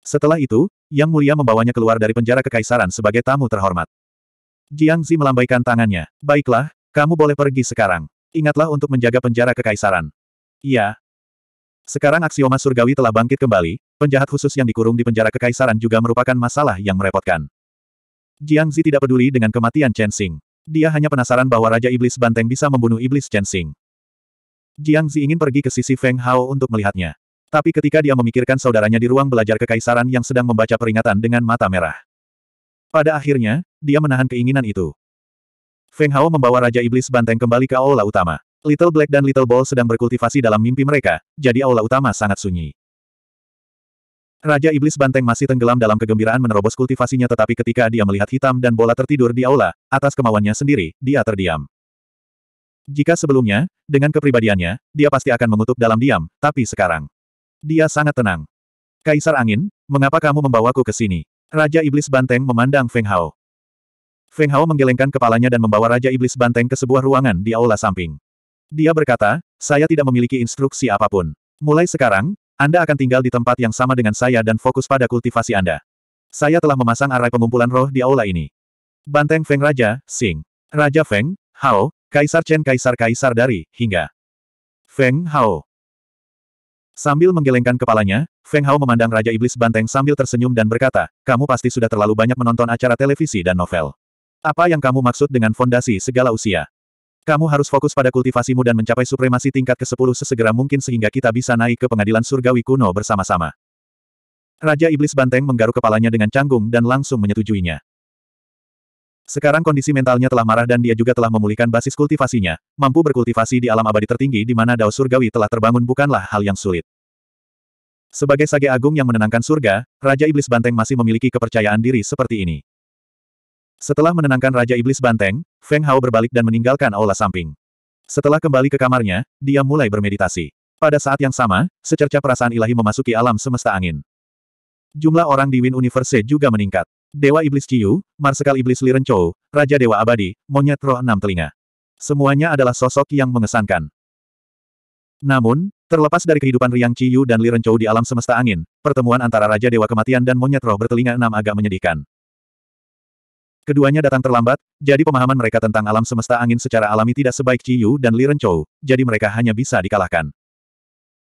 Setelah itu, Yang Mulia membawanya keluar dari penjara kekaisaran sebagai tamu terhormat. Jiang Zi melambaikan tangannya. Baiklah, kamu boleh pergi sekarang. Ingatlah untuk menjaga penjara kekaisaran. Iya. Sekarang aksioma surgawi telah bangkit kembali, penjahat khusus yang dikurung di penjara kekaisaran juga merupakan masalah yang merepotkan. Jiang Zi tidak peduli dengan kematian Chen Xing. Dia hanya penasaran bahwa Raja Iblis Banteng bisa membunuh Iblis Chen Xing. Jiang Zi ingin pergi ke sisi Feng Hao untuk melihatnya. Tapi ketika dia memikirkan saudaranya di ruang belajar kekaisaran yang sedang membaca peringatan dengan mata merah. Pada akhirnya, dia menahan keinginan itu. Feng Hao membawa Raja Iblis Banteng kembali ke aula utama. Little Black dan Little Ball sedang berkultivasi dalam mimpi mereka, jadi aula utama sangat sunyi. Raja Iblis Banteng masih tenggelam dalam kegembiraan menerobos kultivasinya tetapi ketika dia melihat hitam dan bola tertidur di aula, atas kemauannya sendiri, dia terdiam. Jika sebelumnya, dengan kepribadiannya, dia pasti akan mengutuk dalam diam, tapi sekarang. Dia sangat tenang. Kaisar Angin, mengapa kamu membawaku ke sini? Raja Iblis Banteng memandang Feng Hao. Feng Hao menggelengkan kepalanya dan membawa Raja Iblis Banteng ke sebuah ruangan di aula samping. Dia berkata, saya tidak memiliki instruksi apa pun. Mulai sekarang, Anda akan tinggal di tempat yang sama dengan saya dan fokus pada kultivasi Anda. Saya telah memasang arai pengumpulan roh di aula ini. Banteng Feng Raja, Sing. Raja Feng, Hao, Kaisar Chen Kaisar-Kaisar dari, hingga. Feng Hao. Sambil menggelengkan kepalanya, Feng Hao memandang Raja Iblis Banteng sambil tersenyum dan berkata, kamu pasti sudah terlalu banyak menonton acara televisi dan novel. Apa yang kamu maksud dengan fondasi segala usia? Kamu harus fokus pada kultivasimu dan mencapai supremasi tingkat ke-10 sesegera mungkin sehingga kita bisa naik ke pengadilan surgawi kuno bersama-sama. Raja Iblis Banteng menggaruk kepalanya dengan canggung dan langsung menyetujuinya. Sekarang kondisi mentalnya telah marah dan dia juga telah memulihkan basis kultivasinya, mampu berkultivasi di alam abadi tertinggi di mana dao surgawi telah terbangun bukanlah hal yang sulit. Sebagai sage agung yang menenangkan surga, Raja Iblis Banteng masih memiliki kepercayaan diri seperti ini. Setelah menenangkan Raja Iblis Banteng, Feng Hao berbalik dan meninggalkan aula samping. Setelah kembali ke kamarnya, dia mulai bermeditasi. Pada saat yang sama, secerca perasaan ilahi memasuki alam semesta angin. Jumlah orang di Win Universe juga meningkat. Dewa Iblis Ciyu, Marsekal Iblis Liren Chou, Raja Dewa Abadi, Monyet Roh Enam Telinga. Semuanya adalah sosok yang mengesankan. Namun, terlepas dari kehidupan Riang Ciyu dan Liren Chou di alam semesta angin, pertemuan antara Raja Dewa Kematian dan Monyet Roh Bertelinga Enam agak menyedihkan. Keduanya datang terlambat, jadi pemahaman mereka tentang alam semesta angin secara alami tidak sebaik Chi Yu dan Li Renchou, jadi mereka hanya bisa dikalahkan.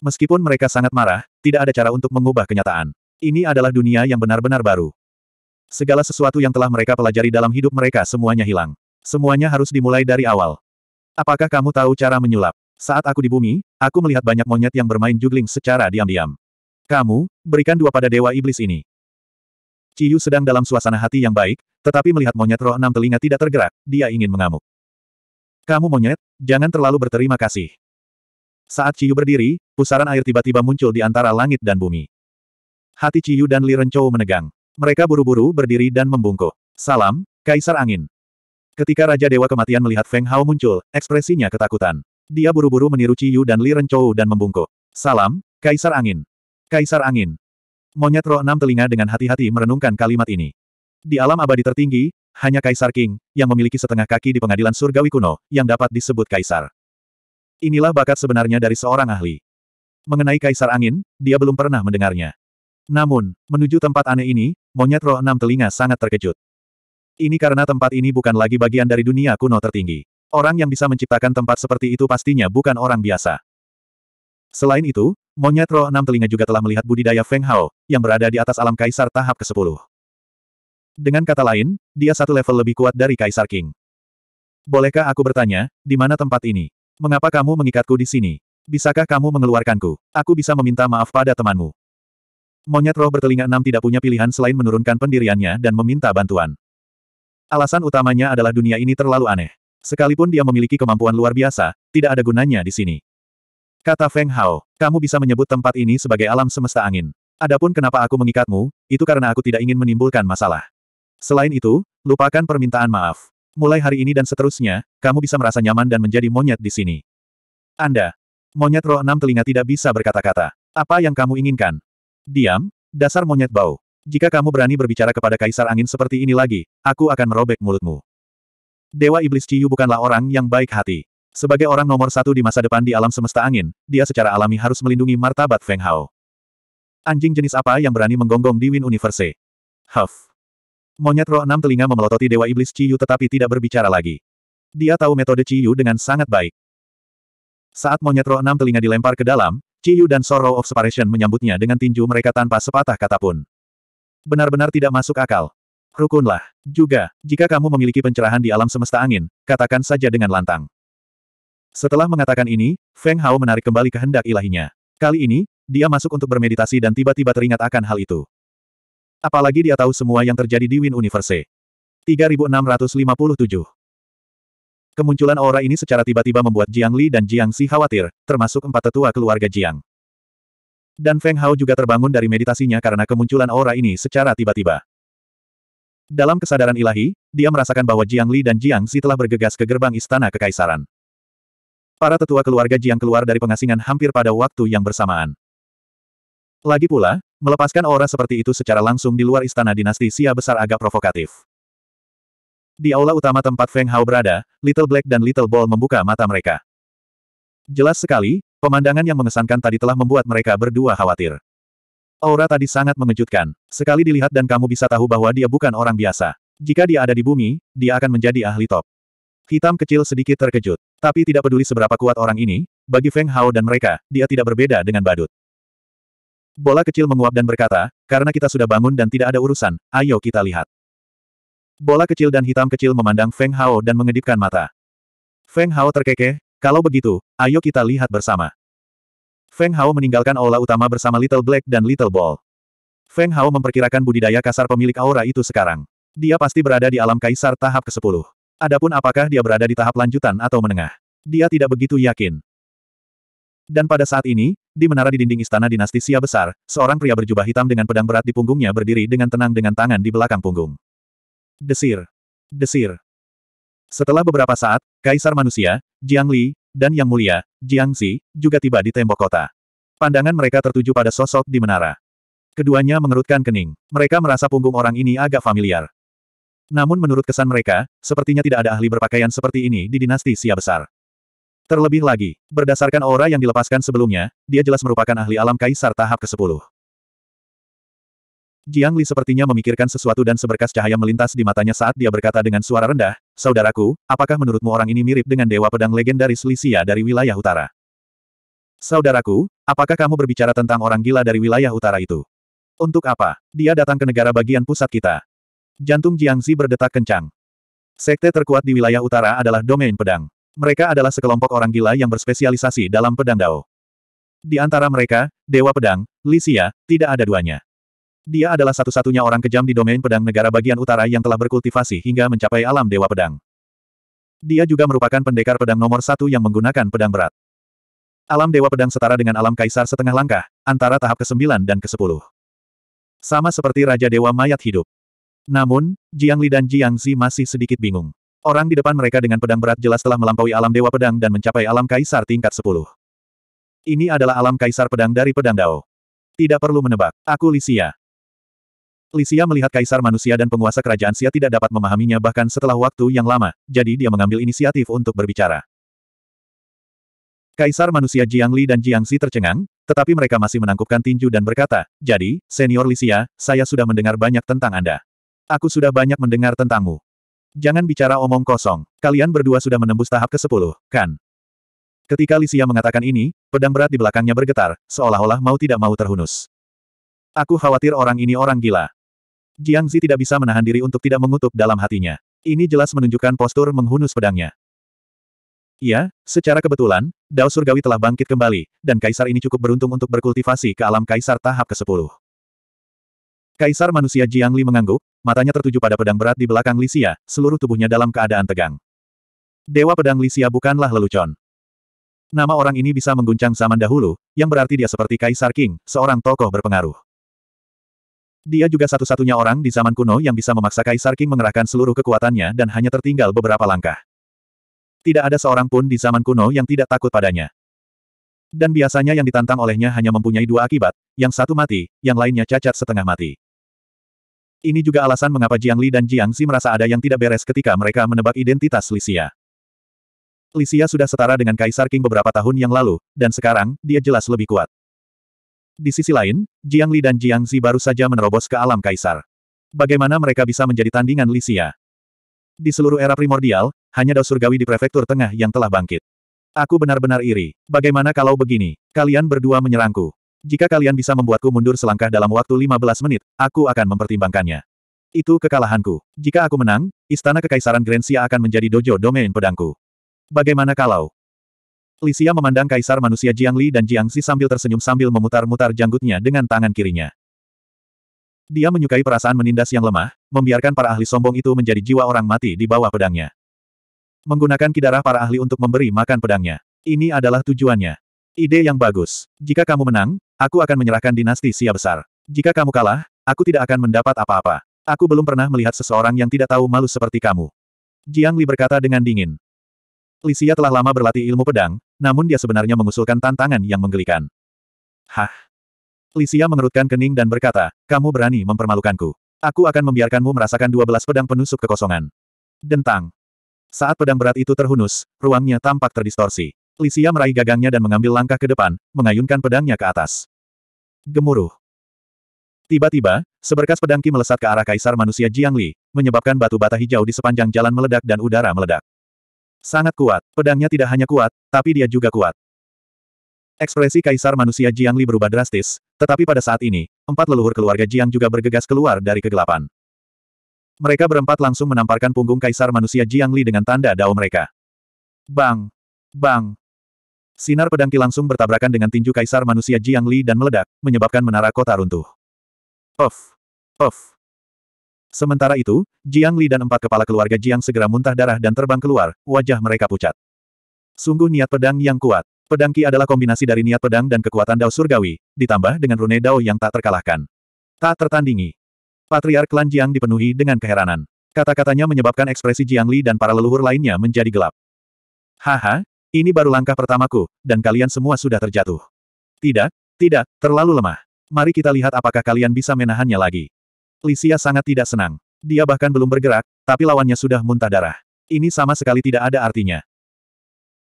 Meskipun mereka sangat marah, tidak ada cara untuk mengubah kenyataan. Ini adalah dunia yang benar-benar baru. Segala sesuatu yang telah mereka pelajari dalam hidup mereka semuanya hilang. Semuanya harus dimulai dari awal. Apakah kamu tahu cara menyulap? Saat aku di bumi, aku melihat banyak monyet yang bermain juggling secara diam-diam. Kamu, berikan dua pada Dewa Iblis ini. Ciyu sedang dalam suasana hati yang baik, tetapi melihat monyet roh enam telinga tidak tergerak, dia ingin mengamuk. Kamu monyet, jangan terlalu berterima kasih. Saat Ciyu berdiri, pusaran air tiba-tiba muncul di antara langit dan bumi. Hati Ciyu dan Li Renchou menegang. Mereka buru-buru berdiri dan membungkuk. Salam, Kaisar Angin. Ketika Raja Dewa Kematian melihat Feng Hao muncul, ekspresinya ketakutan. Dia buru-buru meniru Ciyu dan Li Renchou dan membungkuk. Salam, Kaisar Angin. Kaisar Angin. Monyet roh enam telinga dengan hati-hati merenungkan kalimat ini. Di alam abadi tertinggi, hanya Kaisar King, yang memiliki setengah kaki di pengadilan surgawi kuno, yang dapat disebut Kaisar. Inilah bakat sebenarnya dari seorang ahli. Mengenai Kaisar Angin, dia belum pernah mendengarnya. Namun, menuju tempat aneh ini, monyet roh enam telinga sangat terkejut. Ini karena tempat ini bukan lagi bagian dari dunia kuno tertinggi. Orang yang bisa menciptakan tempat seperti itu pastinya bukan orang biasa. Selain itu, Monyet roh enam telinga juga telah melihat budidaya Feng Hao, yang berada di atas alam kaisar tahap ke-10. Dengan kata lain, dia satu level lebih kuat dari Kaisar King. Bolehkah aku bertanya, di mana tempat ini? Mengapa kamu mengikatku di sini? Bisakah kamu mengeluarkanku? Aku bisa meminta maaf pada temanmu. Monyet roh bertelinga enam tidak punya pilihan selain menurunkan pendiriannya dan meminta bantuan. Alasan utamanya adalah dunia ini terlalu aneh. Sekalipun dia memiliki kemampuan luar biasa, tidak ada gunanya di sini. Kata Feng Hao, kamu bisa menyebut tempat ini sebagai alam semesta angin. Adapun kenapa aku mengikatmu, itu karena aku tidak ingin menimbulkan masalah. Selain itu, lupakan permintaan maaf. Mulai hari ini dan seterusnya, kamu bisa merasa nyaman dan menjadi monyet di sini. Anda, monyet roh enam telinga tidak bisa berkata-kata. Apa yang kamu inginkan? Diam, dasar monyet bau. Jika kamu berani berbicara kepada kaisar angin seperti ini lagi, aku akan merobek mulutmu. Dewa Iblis Ciyu bukanlah orang yang baik hati. Sebagai orang nomor satu di masa depan di alam semesta angin, dia secara alami harus melindungi martabat Feng Hao. Anjing jenis apa yang berani menggonggong di Win Universe? Huff. Monyet roh enam telinga memelototi Dewa Iblis Ciyu tetapi tidak berbicara lagi. Dia tahu metode Ciyu dengan sangat baik. Saat monyet roh enam telinga dilempar ke dalam, Ciyu dan Sorrow of Separation menyambutnya dengan tinju mereka tanpa sepatah kata pun. Benar-benar tidak masuk akal. Rukunlah. Juga, jika kamu memiliki pencerahan di alam semesta angin, katakan saja dengan lantang. Setelah mengatakan ini, Feng Hao menarik kembali kehendak ilahinya. Kali ini, dia masuk untuk bermeditasi dan tiba-tiba teringat akan hal itu. Apalagi dia tahu semua yang terjadi di Win Universe. 3657 Kemunculan aura ini secara tiba-tiba membuat Jiang Li dan Jiang Si khawatir, termasuk empat tetua keluarga Jiang. Dan Feng Hao juga terbangun dari meditasinya karena kemunculan aura ini secara tiba-tiba. Dalam kesadaran ilahi, dia merasakan bahwa Jiang Li dan Jiang Si telah bergegas ke gerbang istana kekaisaran. Para tetua keluarga Jiang keluar dari pengasingan hampir pada waktu yang bersamaan. Lagi pula, melepaskan aura seperti itu secara langsung di luar istana dinasti Xia besar agak provokatif. Di aula utama tempat Feng Hao berada, Little Black dan Little Ball membuka mata mereka. Jelas sekali, pemandangan yang mengesankan tadi telah membuat mereka berdua khawatir. Aura tadi sangat mengejutkan. Sekali dilihat dan kamu bisa tahu bahwa dia bukan orang biasa. Jika dia ada di bumi, dia akan menjadi ahli top. Hitam kecil sedikit terkejut. Tapi tidak peduli seberapa kuat orang ini, bagi Feng Hao dan mereka, dia tidak berbeda dengan badut. Bola kecil menguap dan berkata, karena kita sudah bangun dan tidak ada urusan, ayo kita lihat. Bola kecil dan hitam kecil memandang Feng Hao dan mengedipkan mata. Feng Hao terkekeh, kalau begitu, ayo kita lihat bersama. Feng Hao meninggalkan aula utama bersama Little Black dan Little Ball. Feng Hao memperkirakan budidaya kasar pemilik aura itu sekarang. Dia pasti berada di alam kaisar tahap ke-10. Adapun apakah dia berada di tahap lanjutan atau menengah. Dia tidak begitu yakin. Dan pada saat ini, di menara di dinding istana dinasti Sia besar, seorang pria berjubah hitam dengan pedang berat di punggungnya berdiri dengan tenang dengan tangan di belakang punggung. Desir. Desir. Setelah beberapa saat, Kaisar Manusia, Jiang Li, dan Yang Mulia, Jiang Xi, juga tiba di tembok kota. Pandangan mereka tertuju pada sosok di menara. Keduanya mengerutkan kening. Mereka merasa punggung orang ini agak familiar. Namun menurut kesan mereka, sepertinya tidak ada ahli berpakaian seperti ini di dinasti Sia besar. Terlebih lagi, berdasarkan aura yang dilepaskan sebelumnya, dia jelas merupakan ahli alam kaisar tahap ke-10. Jiang Li sepertinya memikirkan sesuatu dan seberkas cahaya melintas di matanya saat dia berkata dengan suara rendah, Saudaraku, apakah menurutmu orang ini mirip dengan dewa pedang legendaris Lisia dari wilayah utara? Saudaraku, apakah kamu berbicara tentang orang gila dari wilayah utara itu? Untuk apa? Dia datang ke negara bagian pusat kita. Jantung Jiangzi berdetak kencang. Sekte terkuat di wilayah utara adalah domain pedang. Mereka adalah sekelompok orang gila yang berspesialisasi dalam pedang dao. Di antara mereka, Dewa Pedang, Lisia, tidak ada duanya. Dia adalah satu-satunya orang kejam di domain pedang negara bagian utara yang telah berkultivasi hingga mencapai alam Dewa Pedang. Dia juga merupakan pendekar pedang nomor satu yang menggunakan pedang berat. Alam Dewa Pedang setara dengan alam Kaisar setengah langkah, antara tahap ke-9 dan ke-10. Sama seperti Raja Dewa Mayat Hidup. Namun, Jiang Li dan Jiang Zi masih sedikit bingung. Orang di depan mereka dengan pedang berat jelas telah melampaui alam Dewa Pedang dan mencapai alam Kaisar tingkat 10. Ini adalah alam Kaisar Pedang dari Pedang Dao. Tidak perlu menebak, aku Lisia. Lisia melihat Kaisar manusia dan penguasa kerajaan Sia tidak dapat memahaminya bahkan setelah waktu yang lama, jadi dia mengambil inisiatif untuk berbicara. Kaisar manusia Jiang Li dan Jiang Zi tercengang, tetapi mereka masih menangkupkan tinju dan berkata, Jadi, Senior Lisia, saya sudah mendengar banyak tentang Anda. Aku sudah banyak mendengar tentangmu. Jangan bicara omong kosong. Kalian berdua sudah menembus tahap ke-10, kan? Ketika Lisia mengatakan ini, pedang berat di belakangnya bergetar, seolah-olah mau tidak mau terhunus. Aku khawatir orang ini orang gila. Jiang Zi tidak bisa menahan diri untuk tidak mengutuk dalam hatinya. Ini jelas menunjukkan postur menghunus pedangnya. Iya, secara kebetulan, Dao Surgawi telah bangkit kembali, dan Kaisar ini cukup beruntung untuk berkultivasi ke alam Kaisar tahap ke-10. Kaisar manusia Jiang Li mengangguk, matanya tertuju pada pedang berat di belakang Lisia, seluruh tubuhnya dalam keadaan tegang. Dewa pedang Lisia bukanlah lelucon. Nama orang ini bisa mengguncang zaman dahulu, yang berarti dia seperti Kaisar King, seorang tokoh berpengaruh. Dia juga satu-satunya orang di zaman kuno yang bisa memaksa Kaisar King mengerahkan seluruh kekuatannya dan hanya tertinggal beberapa langkah. Tidak ada seorang pun di zaman kuno yang tidak takut padanya. Dan biasanya yang ditantang olehnya hanya mempunyai dua akibat, yang satu mati, yang lainnya cacat setengah mati. Ini juga alasan mengapa Jiang Li dan Jiang Xi merasa ada yang tidak beres ketika mereka menebak identitas Lisia. Lisia sudah setara dengan Kaisar King beberapa tahun yang lalu, dan sekarang, dia jelas lebih kuat. Di sisi lain, Jiang Li dan Jiang Xi baru saja menerobos ke alam Kaisar. Bagaimana mereka bisa menjadi tandingan Lisia? Di seluruh era primordial, hanya Dao Surgawi di prefektur tengah yang telah bangkit. Aku benar-benar iri. Bagaimana kalau begini? Kalian berdua menyerangku. Jika kalian bisa membuatku mundur selangkah dalam waktu 15 menit, aku akan mempertimbangkannya. Itu kekalahanku. Jika aku menang, Istana Kekaisaran Grensia akan menjadi dojo domain pedangku. Bagaimana kalau? Lisia memandang Kaisar manusia Jiang Li dan Jiang Xi sambil tersenyum sambil memutar-mutar janggutnya dengan tangan kirinya. Dia menyukai perasaan menindas yang lemah, membiarkan para ahli sombong itu menjadi jiwa orang mati di bawah pedangnya. Menggunakan kidarah para ahli untuk memberi makan pedangnya. Ini adalah tujuannya. Ide yang bagus. Jika kamu menang, Aku akan menyerahkan dinasti Sia besar. Jika kamu kalah, aku tidak akan mendapat apa-apa. Aku belum pernah melihat seseorang yang tidak tahu malu seperti kamu. Jiang Li berkata dengan dingin. Li Xia telah lama berlatih ilmu pedang, namun dia sebenarnya mengusulkan tantangan yang menggelikan. Hah? Li Xia mengerutkan kening dan berkata, kamu berani mempermalukanku. Aku akan membiarkanmu merasakan 12 pedang penusuk kekosongan. Dentang. Saat pedang berat itu terhunus, ruangnya tampak terdistorsi. Lisia meraih gagangnya dan mengambil langkah ke depan, mengayunkan pedangnya ke atas. Gemuruh. Tiba-tiba, seberkas pedang Qi melesat ke arah kaisar manusia Jiang Li, menyebabkan batu bata hijau di sepanjang jalan meledak dan udara meledak. Sangat kuat, pedangnya tidak hanya kuat, tapi dia juga kuat. Ekspresi kaisar manusia Jiang Li berubah drastis, tetapi pada saat ini, empat leluhur keluarga Jiang juga bergegas keluar dari kegelapan. Mereka berempat langsung menamparkan punggung kaisar manusia Jiang Li dengan tanda dao mereka. Bang! Bang! Sinar pedang Qi langsung bertabrakan dengan tinju kaisar manusia Jiang Li dan meledak, menyebabkan menara kota runtuh. Off! Off! Sementara itu, Jiang Li dan empat kepala keluarga Jiang segera muntah darah dan terbang keluar, wajah mereka pucat. Sungguh niat pedang yang kuat. Pedang Qi adalah kombinasi dari niat pedang dan kekuatan Dao Surgawi, ditambah dengan rune Dao yang tak terkalahkan. Tak tertandingi. Patriark klan Jiang dipenuhi dengan keheranan. Kata-katanya menyebabkan ekspresi Jiang Li dan para leluhur lainnya menjadi gelap. Haha, ini baru langkah pertamaku, dan kalian semua sudah terjatuh. Tidak, tidak, terlalu lemah. Mari kita lihat apakah kalian bisa menahannya lagi. Lisia sangat tidak senang. Dia bahkan belum bergerak, tapi lawannya sudah muntah darah. Ini sama sekali tidak ada artinya.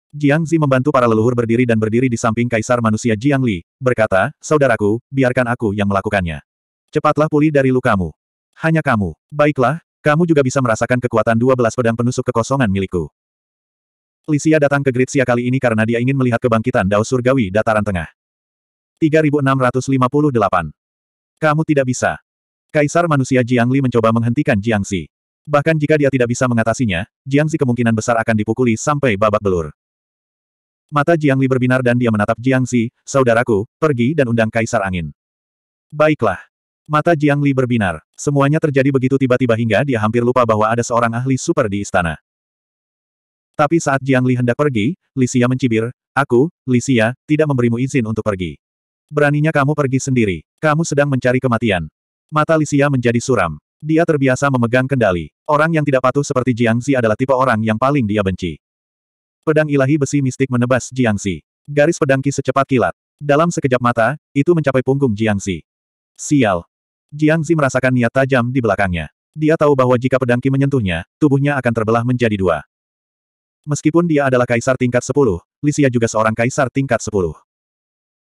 Jiang Zi membantu para leluhur berdiri dan berdiri di samping Kaisar Manusia Jiang Li, berkata, Saudaraku, biarkan aku yang melakukannya. Cepatlah pulih dari lukamu. Hanya kamu. Baiklah, kamu juga bisa merasakan kekuatan 12 pedang penusuk kekosongan milikku. Lisia datang ke Gritsia kali ini karena dia ingin melihat kebangkitan Dao Surgawi Dataran Tengah. 3658. Kamu tidak bisa. Kaisar manusia Jiang Li mencoba menghentikan Jiang Xi. Bahkan jika dia tidak bisa mengatasinya, Jiang Xi kemungkinan besar akan dipukuli sampai babak belur. Mata Jiang Li berbinar dan dia menatap Jiang Zi, saudaraku, pergi dan undang Kaisar Angin. Baiklah. Mata Jiang Li berbinar. Semuanya terjadi begitu tiba-tiba hingga dia hampir lupa bahwa ada seorang ahli super di istana. Tapi saat Jiang Li hendak pergi, Li Xia mencibir, Aku, Li Xia, tidak memberimu izin untuk pergi. Beraninya kamu pergi sendiri. Kamu sedang mencari kematian. Mata Li Xia menjadi suram. Dia terbiasa memegang kendali. Orang yang tidak patuh seperti Jiang Zi adalah tipe orang yang paling dia benci. Pedang ilahi besi mistik menebas Jiangxi. Garis pedang ki secepat kilat. Dalam sekejap mata, itu mencapai punggung Jiangxi. Sial. Jiangxi merasakan niat tajam di belakangnya. Dia tahu bahwa jika pedang ki menyentuhnya, tubuhnya akan terbelah menjadi dua. Meskipun dia adalah kaisar tingkat 10, Lisia juga seorang kaisar tingkat 10.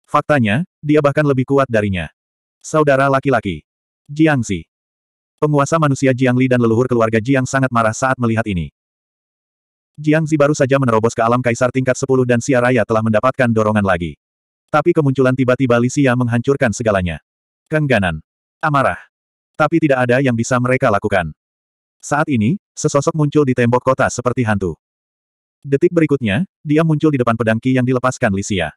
Faktanya, dia bahkan lebih kuat darinya. Saudara laki-laki. Jiangxi. Penguasa manusia Jiang Li dan leluhur keluarga Jiang sangat marah saat melihat ini. Jiang Zi baru saja menerobos ke alam kaisar tingkat 10 dan Xia Raya telah mendapatkan dorongan lagi. Tapi kemunculan tiba-tiba Li Xia menghancurkan segalanya. Kengganan. Amarah. Tapi tidak ada yang bisa mereka lakukan. Saat ini, sesosok muncul di tembok kota seperti hantu. Detik berikutnya, dia muncul di depan pedang Qi yang dilepaskan Li Xia.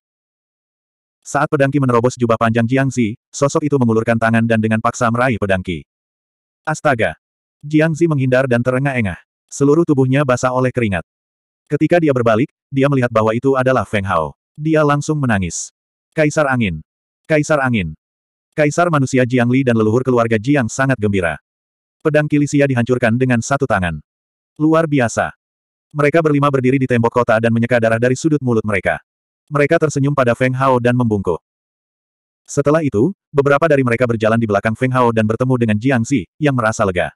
Saat pedang Qi menerobos jubah panjang Jiang Zi, sosok itu mengulurkan tangan dan dengan paksa meraih pedang Qi. Astaga! Jiang Zi menghindar dan terengah-engah. Seluruh tubuhnya basah oleh keringat. Ketika dia berbalik, dia melihat bahwa itu adalah Feng Hao. Dia langsung menangis. Kaisar Angin. Kaisar Angin. Kaisar manusia Jiang Li dan leluhur keluarga Jiang sangat gembira. Pedang Kilisia dihancurkan dengan satu tangan. Luar biasa. Mereka berlima berdiri di tembok kota dan menyeka darah dari sudut mulut mereka. Mereka tersenyum pada Feng Hao dan membungkuk. Setelah itu, beberapa dari mereka berjalan di belakang Feng Hao dan bertemu dengan Jiang Xi, yang merasa lega.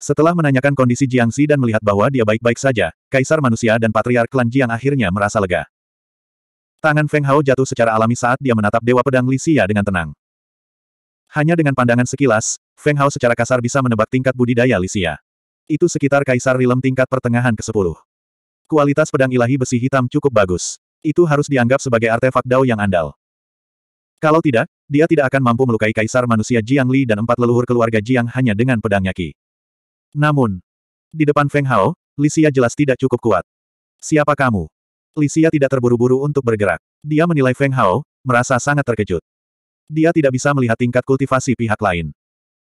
Setelah menanyakan kondisi Jiangxi dan melihat bahwa dia baik-baik saja, Kaisar Manusia dan Patriark Klan Jiang akhirnya merasa lega. Tangan Feng Hao jatuh secara alami saat dia menatap Dewa Pedang Li Xia dengan tenang. Hanya dengan pandangan sekilas, Feng Hao secara kasar bisa menebak tingkat budidaya Li Xia. Itu sekitar Kaisar Rilem tingkat pertengahan ke-10. Kualitas pedang ilahi besi hitam cukup bagus. Itu harus dianggap sebagai artefak Dao yang andal. Kalau tidak, dia tidak akan mampu melukai Kaisar Manusia Jiang Li dan empat leluhur keluarga Jiang hanya dengan pedangnya Qi. Namun, di depan Feng Hao, Lisia jelas tidak cukup kuat. Siapa kamu? Lisia tidak terburu-buru untuk bergerak. Dia menilai Feng Hao, merasa sangat terkejut. Dia tidak bisa melihat tingkat kultivasi pihak lain.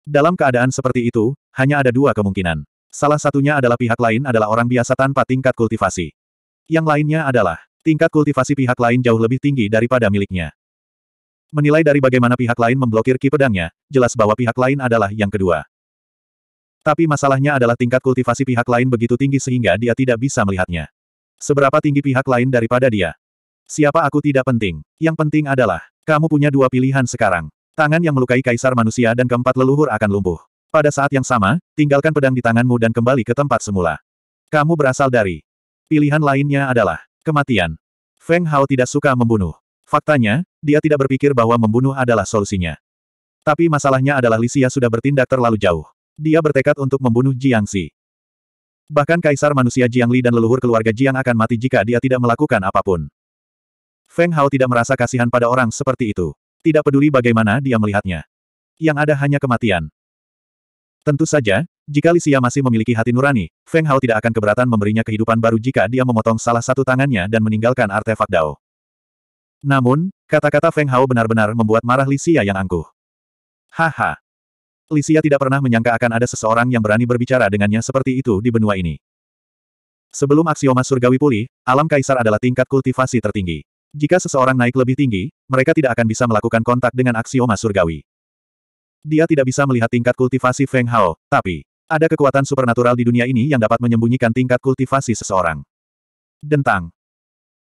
Dalam keadaan seperti itu, hanya ada dua kemungkinan. Salah satunya adalah pihak lain adalah orang biasa tanpa tingkat kultivasi. Yang lainnya adalah, tingkat kultivasi pihak lain jauh lebih tinggi daripada miliknya. Menilai dari bagaimana pihak lain memblokir ki pedangnya, jelas bahwa pihak lain adalah yang kedua. Tapi masalahnya adalah tingkat kultivasi pihak lain begitu tinggi sehingga dia tidak bisa melihatnya. Seberapa tinggi pihak lain daripada dia? Siapa aku tidak penting. Yang penting adalah, kamu punya dua pilihan sekarang. Tangan yang melukai kaisar manusia dan keempat leluhur akan lumpuh. Pada saat yang sama, tinggalkan pedang di tanganmu dan kembali ke tempat semula. Kamu berasal dari. Pilihan lainnya adalah, kematian. Feng Hao tidak suka membunuh. Faktanya, dia tidak berpikir bahwa membunuh adalah solusinya. Tapi masalahnya adalah Lisia sudah bertindak terlalu jauh. Dia bertekad untuk membunuh Jiangxi. Bahkan Kaisar Manusia Jiang Li dan leluhur keluarga Jiang akan mati jika dia tidak melakukan apa pun. Feng Hao tidak merasa kasihan pada orang seperti itu. Tidak peduli bagaimana dia melihatnya. Yang ada hanya kematian. Tentu saja, jika Li Xia masih memiliki hati nurani, Feng Hao tidak akan keberatan memberinya kehidupan baru jika dia memotong salah satu tangannya dan meninggalkan artefak Dao. Namun, kata-kata Feng Hao benar-benar membuat marah Li Xia yang angkuh. Haha. Lisia tidak pernah menyangka akan ada seseorang yang berani berbicara dengannya seperti itu di benua ini. Sebelum aksioma surgawi pulih, alam kaisar adalah tingkat kultivasi tertinggi. Jika seseorang naik lebih tinggi, mereka tidak akan bisa melakukan kontak dengan aksioma surgawi. Dia tidak bisa melihat tingkat kultivasi Feng Hao, tapi ada kekuatan supernatural di dunia ini yang dapat menyembunyikan tingkat kultivasi seseorang. Dentang.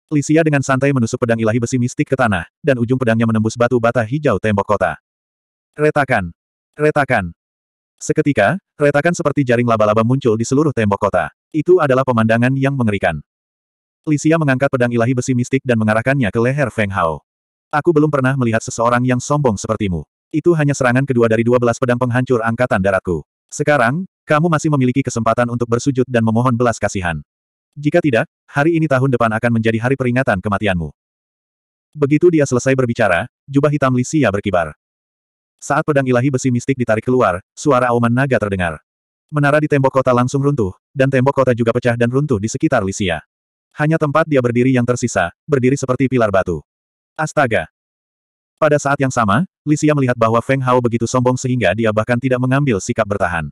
Lisia dengan santai menusuk pedang ilahi besi mistik ke tanah, dan ujung pedangnya menembus batu bata hijau tembok kota. Retakan. Retakan. Seketika, retakan seperti jaring laba-laba muncul di seluruh tembok kota. Itu adalah pemandangan yang mengerikan. Lisia mengangkat pedang ilahi besi mistik dan mengarahkannya ke leher Feng Hao. Aku belum pernah melihat seseorang yang sombong sepertimu. Itu hanya serangan kedua dari dua belas pedang penghancur angkatan daratku. Sekarang, kamu masih memiliki kesempatan untuk bersujud dan memohon belas kasihan. Jika tidak, hari ini tahun depan akan menjadi hari peringatan kematianmu. Begitu dia selesai berbicara, jubah hitam Lisia berkibar. Saat pedang ilahi besi mistik ditarik keluar, suara auman naga terdengar. Menara di tembok kota langsung runtuh, dan tembok kota juga pecah dan runtuh di sekitar Lisia. Hanya tempat dia berdiri yang tersisa, berdiri seperti pilar batu. Astaga! Pada saat yang sama, Lisia melihat bahwa Feng Hao begitu sombong sehingga dia bahkan tidak mengambil sikap bertahan.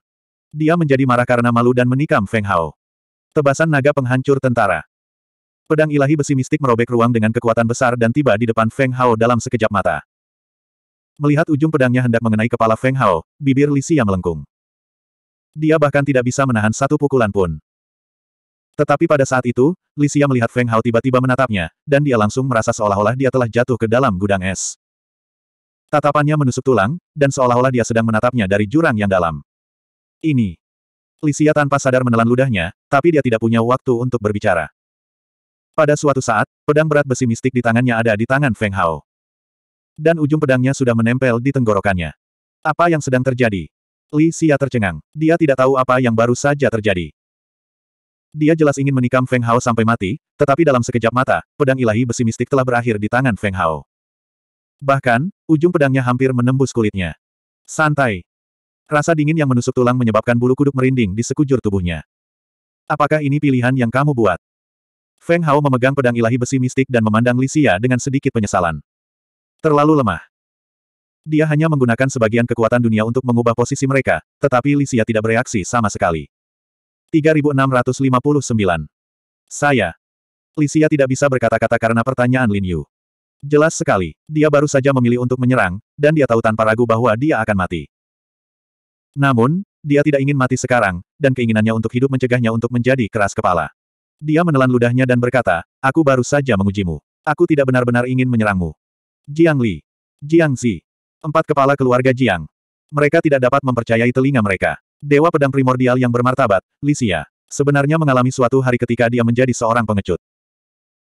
Dia menjadi marah karena malu dan menikam Feng Hao. Tebasan naga penghancur tentara. Pedang ilahi besi mistik merobek ruang dengan kekuatan besar dan tiba di depan Feng Hao dalam sekejap mata. Melihat ujung pedangnya hendak mengenai kepala Feng Hao, bibir Lisia melengkung. Dia bahkan tidak bisa menahan satu pukulan pun. Tetapi pada saat itu, Lisia melihat Feng Hao tiba-tiba menatapnya, dan dia langsung merasa seolah-olah dia telah jatuh ke dalam gudang es. Tatapannya menusuk tulang, dan seolah-olah dia sedang menatapnya dari jurang yang dalam. Ini. Lisia tanpa sadar menelan ludahnya, tapi dia tidak punya waktu untuk berbicara. Pada suatu saat, pedang berat besi mistik di tangannya ada di tangan Feng Hao. Dan ujung pedangnya sudah menempel di tenggorokannya. Apa yang sedang terjadi? Li Xia tercengang. Dia tidak tahu apa yang baru saja terjadi. Dia jelas ingin menikam Feng Hao sampai mati, tetapi dalam sekejap mata, pedang ilahi besi mistik telah berakhir di tangan Feng Hao. Bahkan, ujung pedangnya hampir menembus kulitnya. Santai. Rasa dingin yang menusuk tulang menyebabkan bulu kuduk merinding di sekujur tubuhnya. Apakah ini pilihan yang kamu buat? Feng Hao memegang pedang ilahi besi mistik dan memandang Li Xia dengan sedikit penyesalan. Terlalu lemah. Dia hanya menggunakan sebagian kekuatan dunia untuk mengubah posisi mereka, tetapi Li Xia tidak bereaksi sama sekali. 3659. Saya. Lisia tidak bisa berkata-kata karena pertanyaan Lin Yu. Jelas sekali, dia baru saja memilih untuk menyerang, dan dia tahu tanpa ragu bahwa dia akan mati. Namun, dia tidak ingin mati sekarang, dan keinginannya untuk hidup mencegahnya untuk menjadi keras kepala. Dia menelan ludahnya dan berkata, aku baru saja mengujimu. Aku tidak benar-benar ingin menyerangmu. Jiang Li. Jiang Zi. Empat kepala keluarga Jiang. Mereka tidak dapat mempercayai telinga mereka. Dewa pedang primordial yang bermartabat, Lisia, sebenarnya mengalami suatu hari ketika dia menjadi seorang pengecut.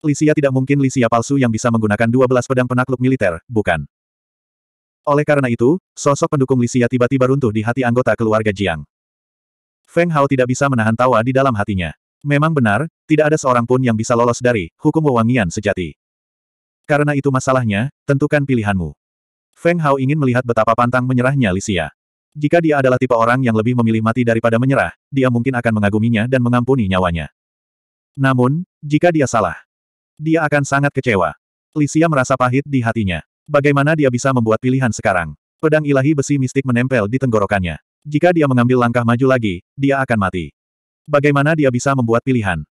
Lisia tidak mungkin Lisia palsu yang bisa menggunakan 12 pedang penakluk militer, bukan. Oleh karena itu, sosok pendukung Lisia tiba-tiba runtuh di hati anggota keluarga Jiang. Feng Hao tidak bisa menahan tawa di dalam hatinya. Memang benar, tidak ada seorang pun yang bisa lolos dari hukum wewangian sejati. Karena itu masalahnya, tentukan pilihanmu. Feng Hao ingin melihat betapa pantang menyerahnya Lisia. Jika dia adalah tipe orang yang lebih memilih mati daripada menyerah, dia mungkin akan mengaguminya dan mengampuni nyawanya. Namun, jika dia salah, dia akan sangat kecewa. Lisia merasa pahit di hatinya. Bagaimana dia bisa membuat pilihan sekarang? Pedang ilahi besi mistik menempel di tenggorokannya. Jika dia mengambil langkah maju lagi, dia akan mati. Bagaimana dia bisa membuat pilihan?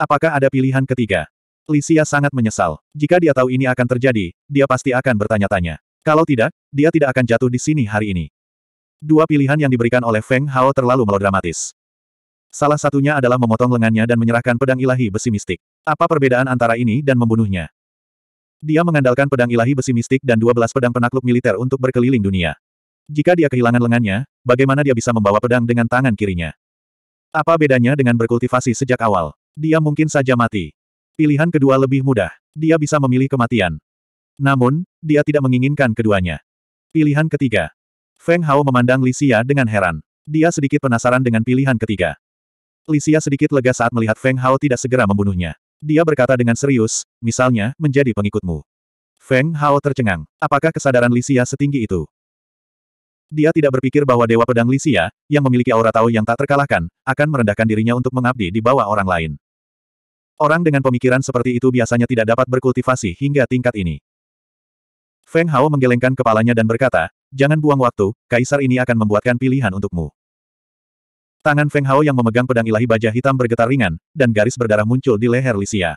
Apakah ada pilihan ketiga? Lisia sangat menyesal. Jika dia tahu ini akan terjadi, dia pasti akan bertanya-tanya. Kalau tidak, dia tidak akan jatuh di sini hari ini. Dua pilihan yang diberikan oleh Feng Hao terlalu melodramatis. Salah satunya adalah memotong lengannya dan menyerahkan pedang ilahi besi mistik. Apa perbedaan antara ini dan membunuhnya? Dia mengandalkan pedang ilahi besi mistik dan 12 pedang penakluk militer untuk berkeliling dunia. Jika dia kehilangan lengannya, bagaimana dia bisa membawa pedang dengan tangan kirinya? Apa bedanya dengan berkultivasi sejak awal? Dia mungkin saja mati. Pilihan kedua lebih mudah. Dia bisa memilih kematian. Namun, dia tidak menginginkan keduanya. Pilihan ketiga. Feng Hao memandang Li Xia dengan heran. Dia sedikit penasaran dengan pilihan ketiga. Li Xia sedikit lega saat melihat Feng Hao tidak segera membunuhnya. Dia berkata dengan serius, misalnya, menjadi pengikutmu. Feng Hao tercengang. Apakah kesadaran Li Xia setinggi itu? Dia tidak berpikir bahwa Dewa Pedang Li Xia, yang memiliki aura tahu yang tak terkalahkan, akan merendahkan dirinya untuk mengabdi di bawah orang lain. Orang dengan pemikiran seperti itu biasanya tidak dapat berkultivasi hingga tingkat ini. Feng Hao menggelengkan kepalanya dan berkata, jangan buang waktu, kaisar ini akan membuatkan pilihan untukmu. Tangan Feng Hao yang memegang pedang ilahi baja hitam bergetar ringan, dan garis berdarah muncul di leher Lisia.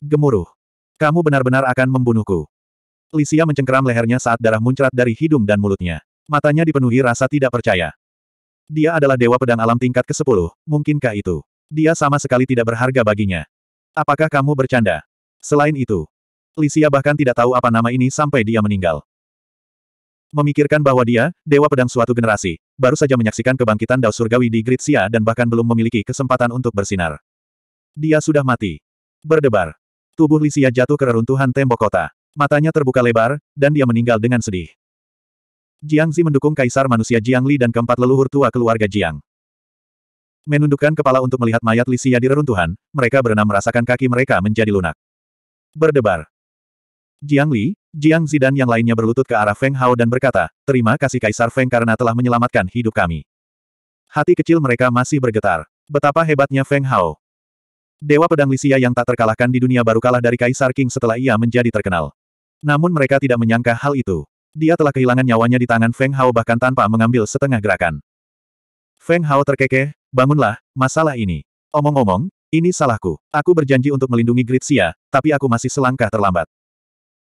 Gemuruh. Kamu benar-benar akan membunuhku. Lisia mencengkeram lehernya saat darah muncrat dari hidung dan mulutnya. Matanya dipenuhi rasa tidak percaya. Dia adalah dewa pedang alam tingkat ke-10, mungkinkah itu? Dia sama sekali tidak berharga baginya. Apakah kamu bercanda? Selain itu, Lisia bahkan tidak tahu apa nama ini sampai dia meninggal. Memikirkan bahwa dia, dewa pedang suatu generasi, baru saja menyaksikan kebangkitan Dao Surgawi di Gritsia dan bahkan belum memiliki kesempatan untuk bersinar. Dia sudah mati. Berdebar. Tubuh Lisia jatuh ke reruntuhan tembok kota. Matanya terbuka lebar, dan dia meninggal dengan sedih. Jiang Zi mendukung kaisar manusia Jiang Li dan keempat leluhur tua keluarga Jiang. Menundukkan kepala untuk melihat mayat Lisia di reruntuhan, mereka berenam merasakan kaki mereka menjadi lunak. Berdebar. Jiang Li, Jiang Zi dan yang lainnya berlutut ke arah Feng Hao dan berkata, terima kasih Kaisar Feng karena telah menyelamatkan hidup kami. Hati kecil mereka masih bergetar. Betapa hebatnya Feng Hao. Dewa pedang Lisia yang tak terkalahkan di dunia baru kalah dari Kaisar King setelah ia menjadi terkenal. Namun mereka tidak menyangka hal itu. Dia telah kehilangan nyawanya di tangan Feng Hao bahkan tanpa mengambil setengah gerakan. Feng Hao terkekeh, bangunlah, masalah ini. Omong-omong, ini salahku. Aku berjanji untuk melindungi Grid Xia, tapi aku masih selangkah terlambat.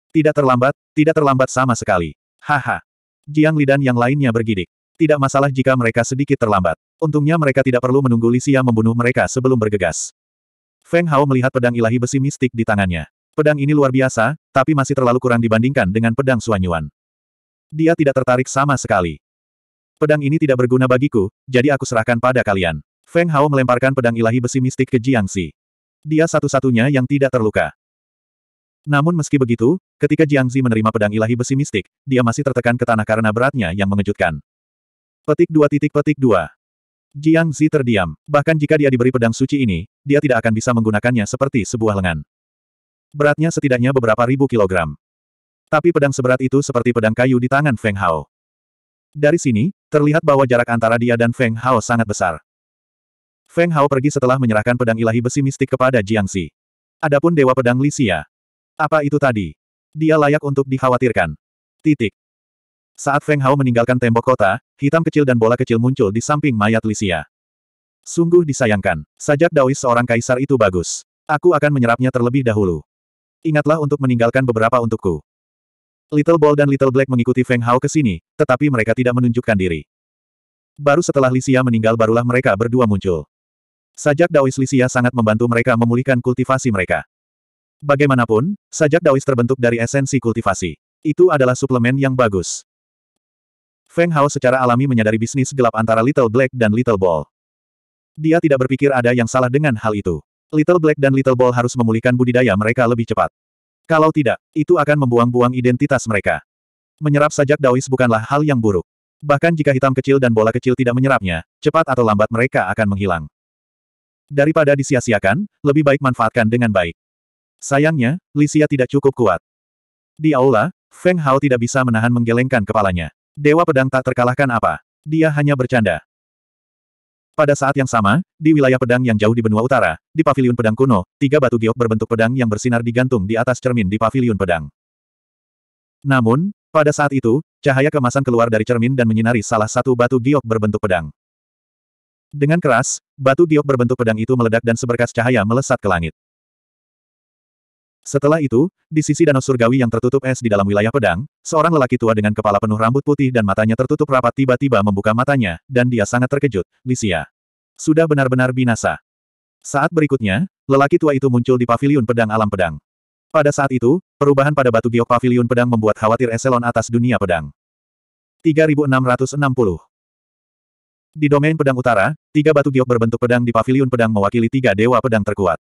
Tidak terlambat, tidak terlambat sama sekali. Haha. Jiang Li dan yang lainnya bergidik. Tidak masalah jika mereka sedikit terlambat. Untungnya mereka tidak perlu menunggu Li Xia membunuh mereka sebelum bergegas. Feng Hao melihat pedang ilahi besi mistik di tangannya. Pedang ini luar biasa, tapi masih terlalu kurang dibandingkan dengan pedang Suanyuan. Dia tidak tertarik sama sekali. Pedang ini tidak berguna bagiku, jadi aku serahkan pada kalian. Feng Hao melemparkan pedang ilahi besi mistik ke Jiangxi. Dia satu-satunya yang tidak terluka. Namun meski begitu, ketika Jiangxi menerima pedang ilahi besi mistik, dia masih tertekan ke tanah karena beratnya yang mengejutkan. Petik dua titik petik dua. Jiangxi terdiam. Bahkan jika dia diberi pedang suci ini, dia tidak akan bisa menggunakannya seperti sebuah lengan. Beratnya setidaknya beberapa ribu kilogram. Tapi pedang seberat itu seperti pedang kayu di tangan Feng Hao. Dari sini, terlihat bahwa jarak antara dia dan Feng Hao sangat besar. Feng Hao pergi setelah menyerahkan pedang ilahi besi mistik kepada Jiangxi. Adapun Dewa Pedang Li Xia. Apa itu tadi? Dia layak untuk dikhawatirkan. Titik. Saat Feng Hao meninggalkan tembok kota, hitam kecil dan bola kecil muncul di samping mayat Li Xia. Sungguh disayangkan. Sajak Daois seorang kaisar itu bagus. Aku akan menyerapnya terlebih dahulu. Ingatlah untuk meninggalkan beberapa untukku. Little Ball dan Little Black mengikuti Feng Hao ke sini, tetapi mereka tidak menunjukkan diri. Baru setelah Li Xia meninggal barulah mereka berdua muncul. Sajak Daois Lisia sangat membantu mereka memulihkan kultivasi mereka. Bagaimanapun, sajak Daois terbentuk dari esensi kultivasi. Itu adalah suplemen yang bagus. Feng Hao secara alami menyadari bisnis gelap antara Little Black dan Little Ball. Dia tidak berpikir ada yang salah dengan hal itu. Little Black dan Little Ball harus memulihkan budidaya mereka lebih cepat. Kalau tidak, itu akan membuang-buang identitas mereka. Menyerap sajak Daois bukanlah hal yang buruk. Bahkan jika hitam kecil dan bola kecil tidak menyerapnya, cepat atau lambat mereka akan menghilang. Daripada disia-siakan, lebih baik manfaatkan dengan baik. Sayangnya, Lisia tidak cukup kuat. Di aula, Feng Hao tidak bisa menahan menggelengkan kepalanya. Dewa pedang tak terkalahkan apa. Dia hanya bercanda. Pada saat yang sama, di wilayah pedang yang jauh di benua utara, di paviliun pedang kuno, tiga batu giok berbentuk pedang yang bersinar digantung di atas cermin di paviliun pedang. Namun, pada saat itu, cahaya kemasan keluar dari cermin dan menyinari salah satu batu giok berbentuk pedang. Dengan keras, batu giok berbentuk pedang itu meledak dan seberkas cahaya melesat ke langit. Setelah itu, di sisi danau surgawi yang tertutup es di dalam wilayah pedang, seorang lelaki tua dengan kepala penuh rambut putih dan matanya tertutup rapat tiba-tiba membuka matanya, dan dia sangat terkejut, Lisia. Sudah benar-benar binasa. Saat berikutnya, lelaki tua itu muncul di paviliun pedang alam pedang. Pada saat itu, perubahan pada batu giok paviliun pedang membuat khawatir eselon atas dunia pedang. 3660 di domain pedang utara, tiga batu giok berbentuk pedang di paviliun pedang mewakili tiga dewa pedang terkuat.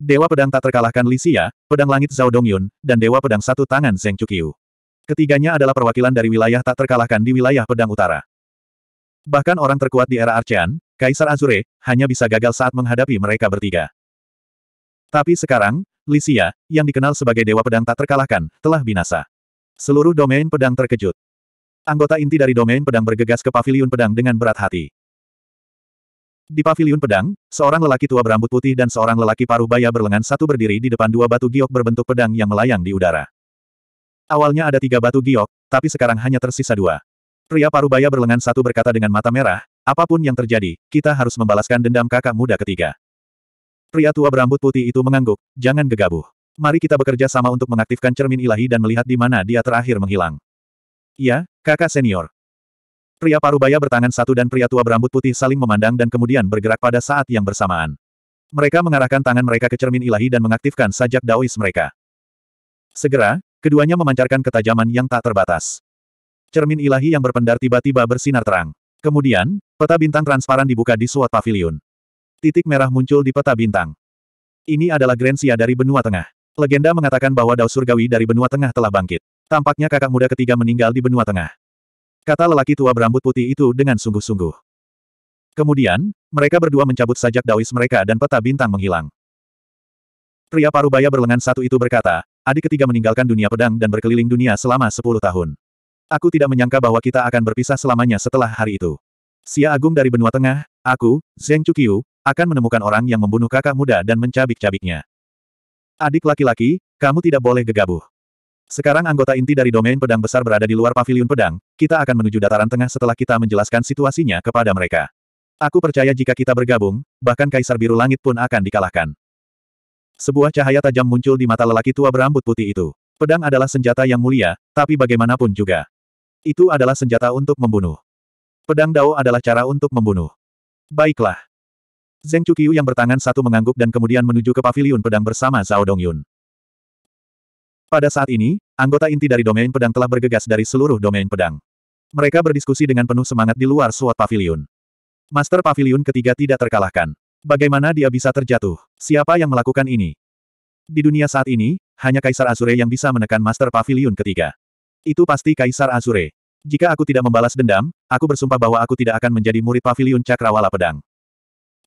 Dewa pedang tak terkalahkan Li Xia, pedang langit Zhao Dongyun, dan dewa pedang satu tangan Zheng Chuqiu. Ketiganya adalah perwakilan dari wilayah tak terkalahkan di wilayah pedang utara. Bahkan orang terkuat di era Archean, Kaisar Azure, hanya bisa gagal saat menghadapi mereka bertiga. Tapi sekarang, Li Xia, yang dikenal sebagai dewa pedang tak terkalahkan, telah binasa. Seluruh domain pedang terkejut. Anggota inti dari domain pedang bergegas ke paviliun pedang dengan berat hati. Di paviliun pedang, seorang lelaki tua berambut putih dan seorang lelaki paruh baya berlengan satu berdiri di depan dua batu giok berbentuk pedang yang melayang di udara. Awalnya ada tiga batu giok, tapi sekarang hanya tersisa dua. Pria paruh baya berlengan satu berkata dengan mata merah, apa pun yang terjadi, kita harus membalaskan dendam kakak muda ketiga. Pria tua berambut putih itu mengangguk, jangan gegabah. Mari kita bekerja sama untuk mengaktifkan cermin ilahi dan melihat di mana dia terakhir menghilang. Iya, kakak senior. Pria parubaya bertangan satu dan pria tua berambut putih saling memandang dan kemudian bergerak pada saat yang bersamaan. Mereka mengarahkan tangan mereka ke cermin ilahi dan mengaktifkan sajak daois mereka. Segera, keduanya memancarkan ketajaman yang tak terbatas. Cermin ilahi yang berpendar tiba-tiba bersinar terang. Kemudian, peta bintang transparan dibuka di suat pavilion. Titik merah muncul di peta bintang. Ini adalah Grensia dari benua tengah. Legenda mengatakan bahwa Dao Surgawi dari benua tengah telah bangkit. Tampaknya kakak muda ketiga meninggal di benua tengah. Kata lelaki tua berambut putih itu dengan sungguh-sungguh. Kemudian, mereka berdua mencabut sajak dawis mereka dan peta bintang menghilang. Pria parubaya berlengan satu itu berkata, adik ketiga meninggalkan dunia pedang dan berkeliling dunia selama sepuluh tahun. Aku tidak menyangka bahwa kita akan berpisah selamanya setelah hari itu. Sia Agung dari benua tengah, aku, Zheng Chuqiu, akan menemukan orang yang membunuh kakak muda dan mencabik-cabiknya. Adik laki-laki, kamu tidak boleh gegabah. Sekarang anggota inti dari domain pedang besar berada di luar paviliun pedang, kita akan menuju dataran tengah setelah kita menjelaskan situasinya kepada mereka. Aku percaya jika kita bergabung, bahkan Kaisar Biru Langit pun akan dikalahkan. Sebuah cahaya tajam muncul di mata lelaki tua berambut putih itu. Pedang adalah senjata yang mulia, tapi bagaimanapun juga. Itu adalah senjata untuk membunuh. Pedang Dao adalah cara untuk membunuh. Baiklah. Zheng Chuqiu yang bertangan satu mengangguk dan kemudian menuju ke paviliun pedang bersama Zhao Dongyun. Pada saat ini, anggota inti dari domain pedang telah bergegas dari seluruh domain pedang. Mereka berdiskusi dengan penuh semangat di luar SWOT Pavilion. Master Pavilion ketiga tidak terkalahkan. Bagaimana dia bisa terjatuh? Siapa yang melakukan ini? Di dunia saat ini, hanya Kaisar Azure yang bisa menekan Master Pavilion ketiga. Itu pasti Kaisar Azure. Jika aku tidak membalas dendam, aku bersumpah bahwa aku tidak akan menjadi murid Pavilion Cakrawala Pedang.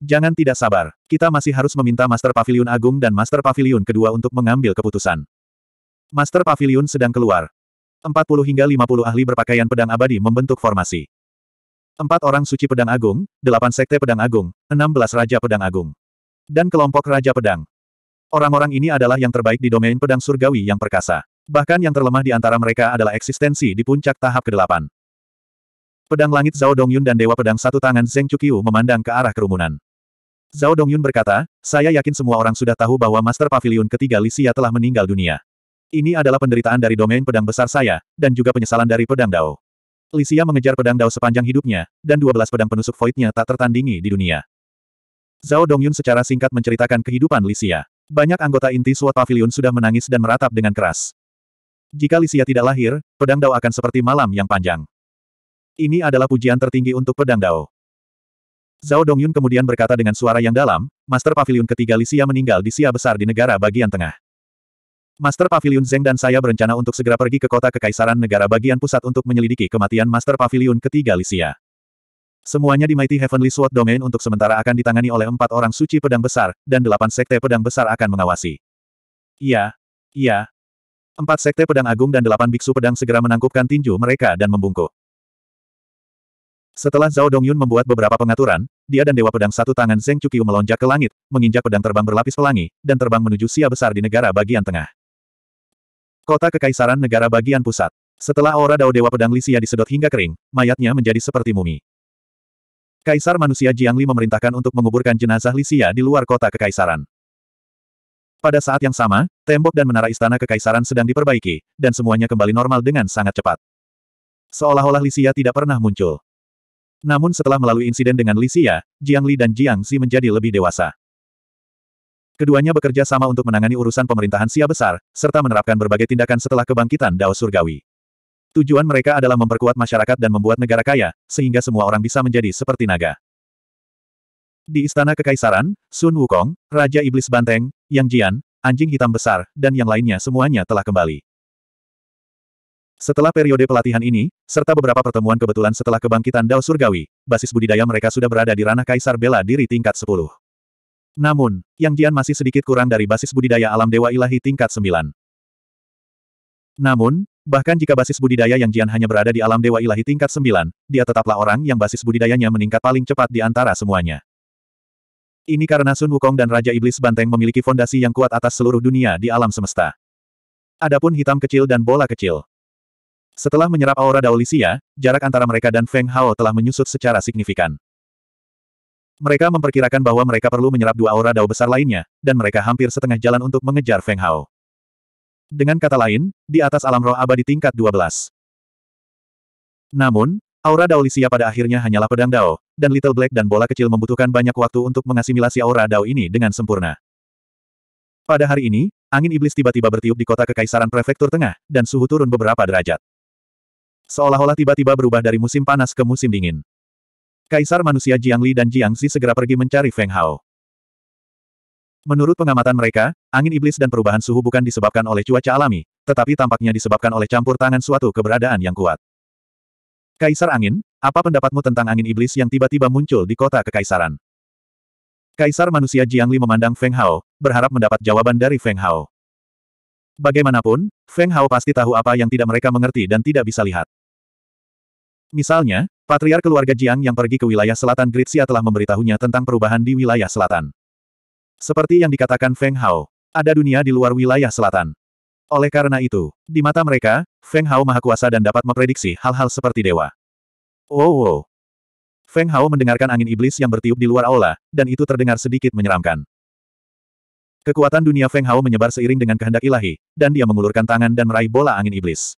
Jangan tidak sabar. Kita masih harus meminta Master Pavilion Agung dan Master Pavilion kedua untuk mengambil keputusan. Master Pavilion sedang keluar. 40 hingga 50 ahli berpakaian pedang abadi membentuk formasi. Empat orang suci pedang agung, delapan sekte pedang agung, enam belas raja pedang agung. Dan kelompok raja pedang. Orang-orang ini adalah yang terbaik di domain pedang surgawi yang perkasa. Bahkan yang terlemah di antara mereka adalah eksistensi di puncak tahap ke-8. Pedang langit Zhao Dongyun dan Dewa Pedang Satu Tangan Zheng Chuqiu memandang ke arah kerumunan. Zhao Dongyun berkata, saya yakin semua orang sudah tahu bahwa Master Pavilion ketiga Lisia telah meninggal dunia. Ini adalah penderitaan dari domain pedang besar saya, dan juga penyesalan dari pedang Dao. Lisia mengejar pedang Dao sepanjang hidupnya, dan 12 pedang penusuk Voidnya tak tertandingi di dunia. Zhao Dongyun secara singkat menceritakan kehidupan Lisia. Banyak anggota inti SWAT Pavilion sudah menangis dan meratap dengan keras. Jika Lisia tidak lahir, pedang Dao akan seperti malam yang panjang. Ini adalah pujian tertinggi untuk pedang Dao. Zhao Dongyun kemudian berkata dengan suara yang dalam, Master Pavilion ketiga Lisia meninggal di Sia besar di negara bagian tengah. Master Pavilion Zeng dan saya berencana untuk segera pergi ke kota kekaisaran negara bagian pusat untuk menyelidiki kematian Master Pavilion ketiga Lisia. Semuanya di Mighty Heavenly Sword Domain untuk sementara akan ditangani oleh empat orang suci pedang besar, dan delapan sekte pedang besar akan mengawasi. Iya, iya. Empat sekte pedang agung dan delapan biksu pedang segera menangkupkan tinju mereka dan membungkuk. Setelah Zhao Dongyun membuat beberapa pengaturan, dia dan Dewa Pedang Satu Tangan Zheng Chuqiu melonjak ke langit, menginjak pedang terbang berlapis pelangi, dan terbang menuju sia besar di negara bagian tengah. Kota Kekaisaran Negara Bagian Pusat. Setelah aura Dao Dewa Pedang Lisia disedot hingga kering, mayatnya menjadi seperti mumi. Kaisar manusia Jiangli memerintahkan untuk menguburkan jenazah Lisia di luar kota Kekaisaran. Pada saat yang sama, tembok dan menara istana Kekaisaran sedang diperbaiki, dan semuanya kembali normal dengan sangat cepat. Seolah-olah Lisia tidak pernah muncul. Namun setelah melalui insiden dengan Lisia, Jiangli dan Jiangxi menjadi lebih dewasa. Keduanya bekerja sama untuk menangani urusan pemerintahan Sia besar, serta menerapkan berbagai tindakan setelah kebangkitan Dao Surgawi. Tujuan mereka adalah memperkuat masyarakat dan membuat negara kaya, sehingga semua orang bisa menjadi seperti naga. Di Istana Kekaisaran, Sun Wukong, Raja Iblis Banteng, Yang Jian, Anjing Hitam Besar, dan yang lainnya semuanya telah kembali. Setelah periode pelatihan ini, serta beberapa pertemuan kebetulan setelah kebangkitan Dao Surgawi, basis budidaya mereka sudah berada di ranah Kaisar Bela Diri tingkat 10. Namun, Yang Jian masih sedikit kurang dari basis budidaya alam dewa ilahi tingkat 9. Namun, bahkan jika basis budidaya Yang Jian hanya berada di alam dewa ilahi tingkat 9, dia tetaplah orang yang basis budidayanya meningkat paling cepat di antara semuanya. Ini karena Sun Wukong dan Raja Iblis Banteng memiliki fondasi yang kuat atas seluruh dunia di alam semesta. Adapun hitam kecil dan bola kecil. Setelah menyerap aura Daolisia, jarak antara mereka dan Feng Hao telah menyusut secara signifikan. Mereka memperkirakan bahwa mereka perlu menyerap dua aura dao besar lainnya, dan mereka hampir setengah jalan untuk mengejar Feng Hao. Dengan kata lain, di atas alam roh abadi tingkat 12. Namun, aura dao Lisia pada akhirnya hanyalah pedang dao, dan Little Black dan bola kecil membutuhkan banyak waktu untuk mengasimilasi aura dao ini dengan sempurna. Pada hari ini, angin iblis tiba-tiba bertiup di kota kekaisaran prefektur tengah, dan suhu turun beberapa derajat. Seolah-olah tiba-tiba berubah dari musim panas ke musim dingin. Kaisar manusia Jiangli dan Jiangxi segera pergi mencari Feng Hao. Menurut pengamatan mereka, angin iblis dan perubahan suhu bukan disebabkan oleh cuaca alami, tetapi tampaknya disebabkan oleh campur tangan suatu keberadaan yang kuat. Kaisar Angin, apa pendapatmu tentang angin iblis yang tiba-tiba muncul di kota kekaisaran? Kaisar manusia Jiangli memandang Feng Hao, berharap mendapat jawaban dari Feng Hao. Bagaimanapun, Feng Hao pasti tahu apa yang tidak mereka mengerti dan tidak bisa lihat. Misalnya, Patriar keluarga Jiang yang pergi ke wilayah selatan Gritsia telah memberitahunya tentang perubahan di wilayah selatan. Seperti yang dikatakan Feng Hao, ada dunia di luar wilayah selatan. Oleh karena itu, di mata mereka, Feng Hao maha kuasa dan dapat memprediksi hal-hal seperti dewa. Wow, wow. Feng Hao mendengarkan angin iblis yang bertiup di luar aula, dan itu terdengar sedikit menyeramkan. Kekuatan dunia Feng Hao menyebar seiring dengan kehendak ilahi, dan dia mengulurkan tangan dan meraih bola angin iblis.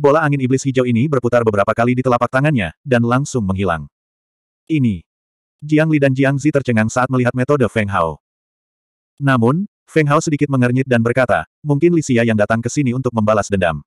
Bola angin iblis hijau ini berputar beberapa kali di telapak tangannya, dan langsung menghilang. Ini. Jiang Li dan Jiang Zi tercengang saat melihat metode Feng Hao. Namun, Feng Hao sedikit mengernyit dan berkata, mungkin Li Xia yang datang ke sini untuk membalas dendam.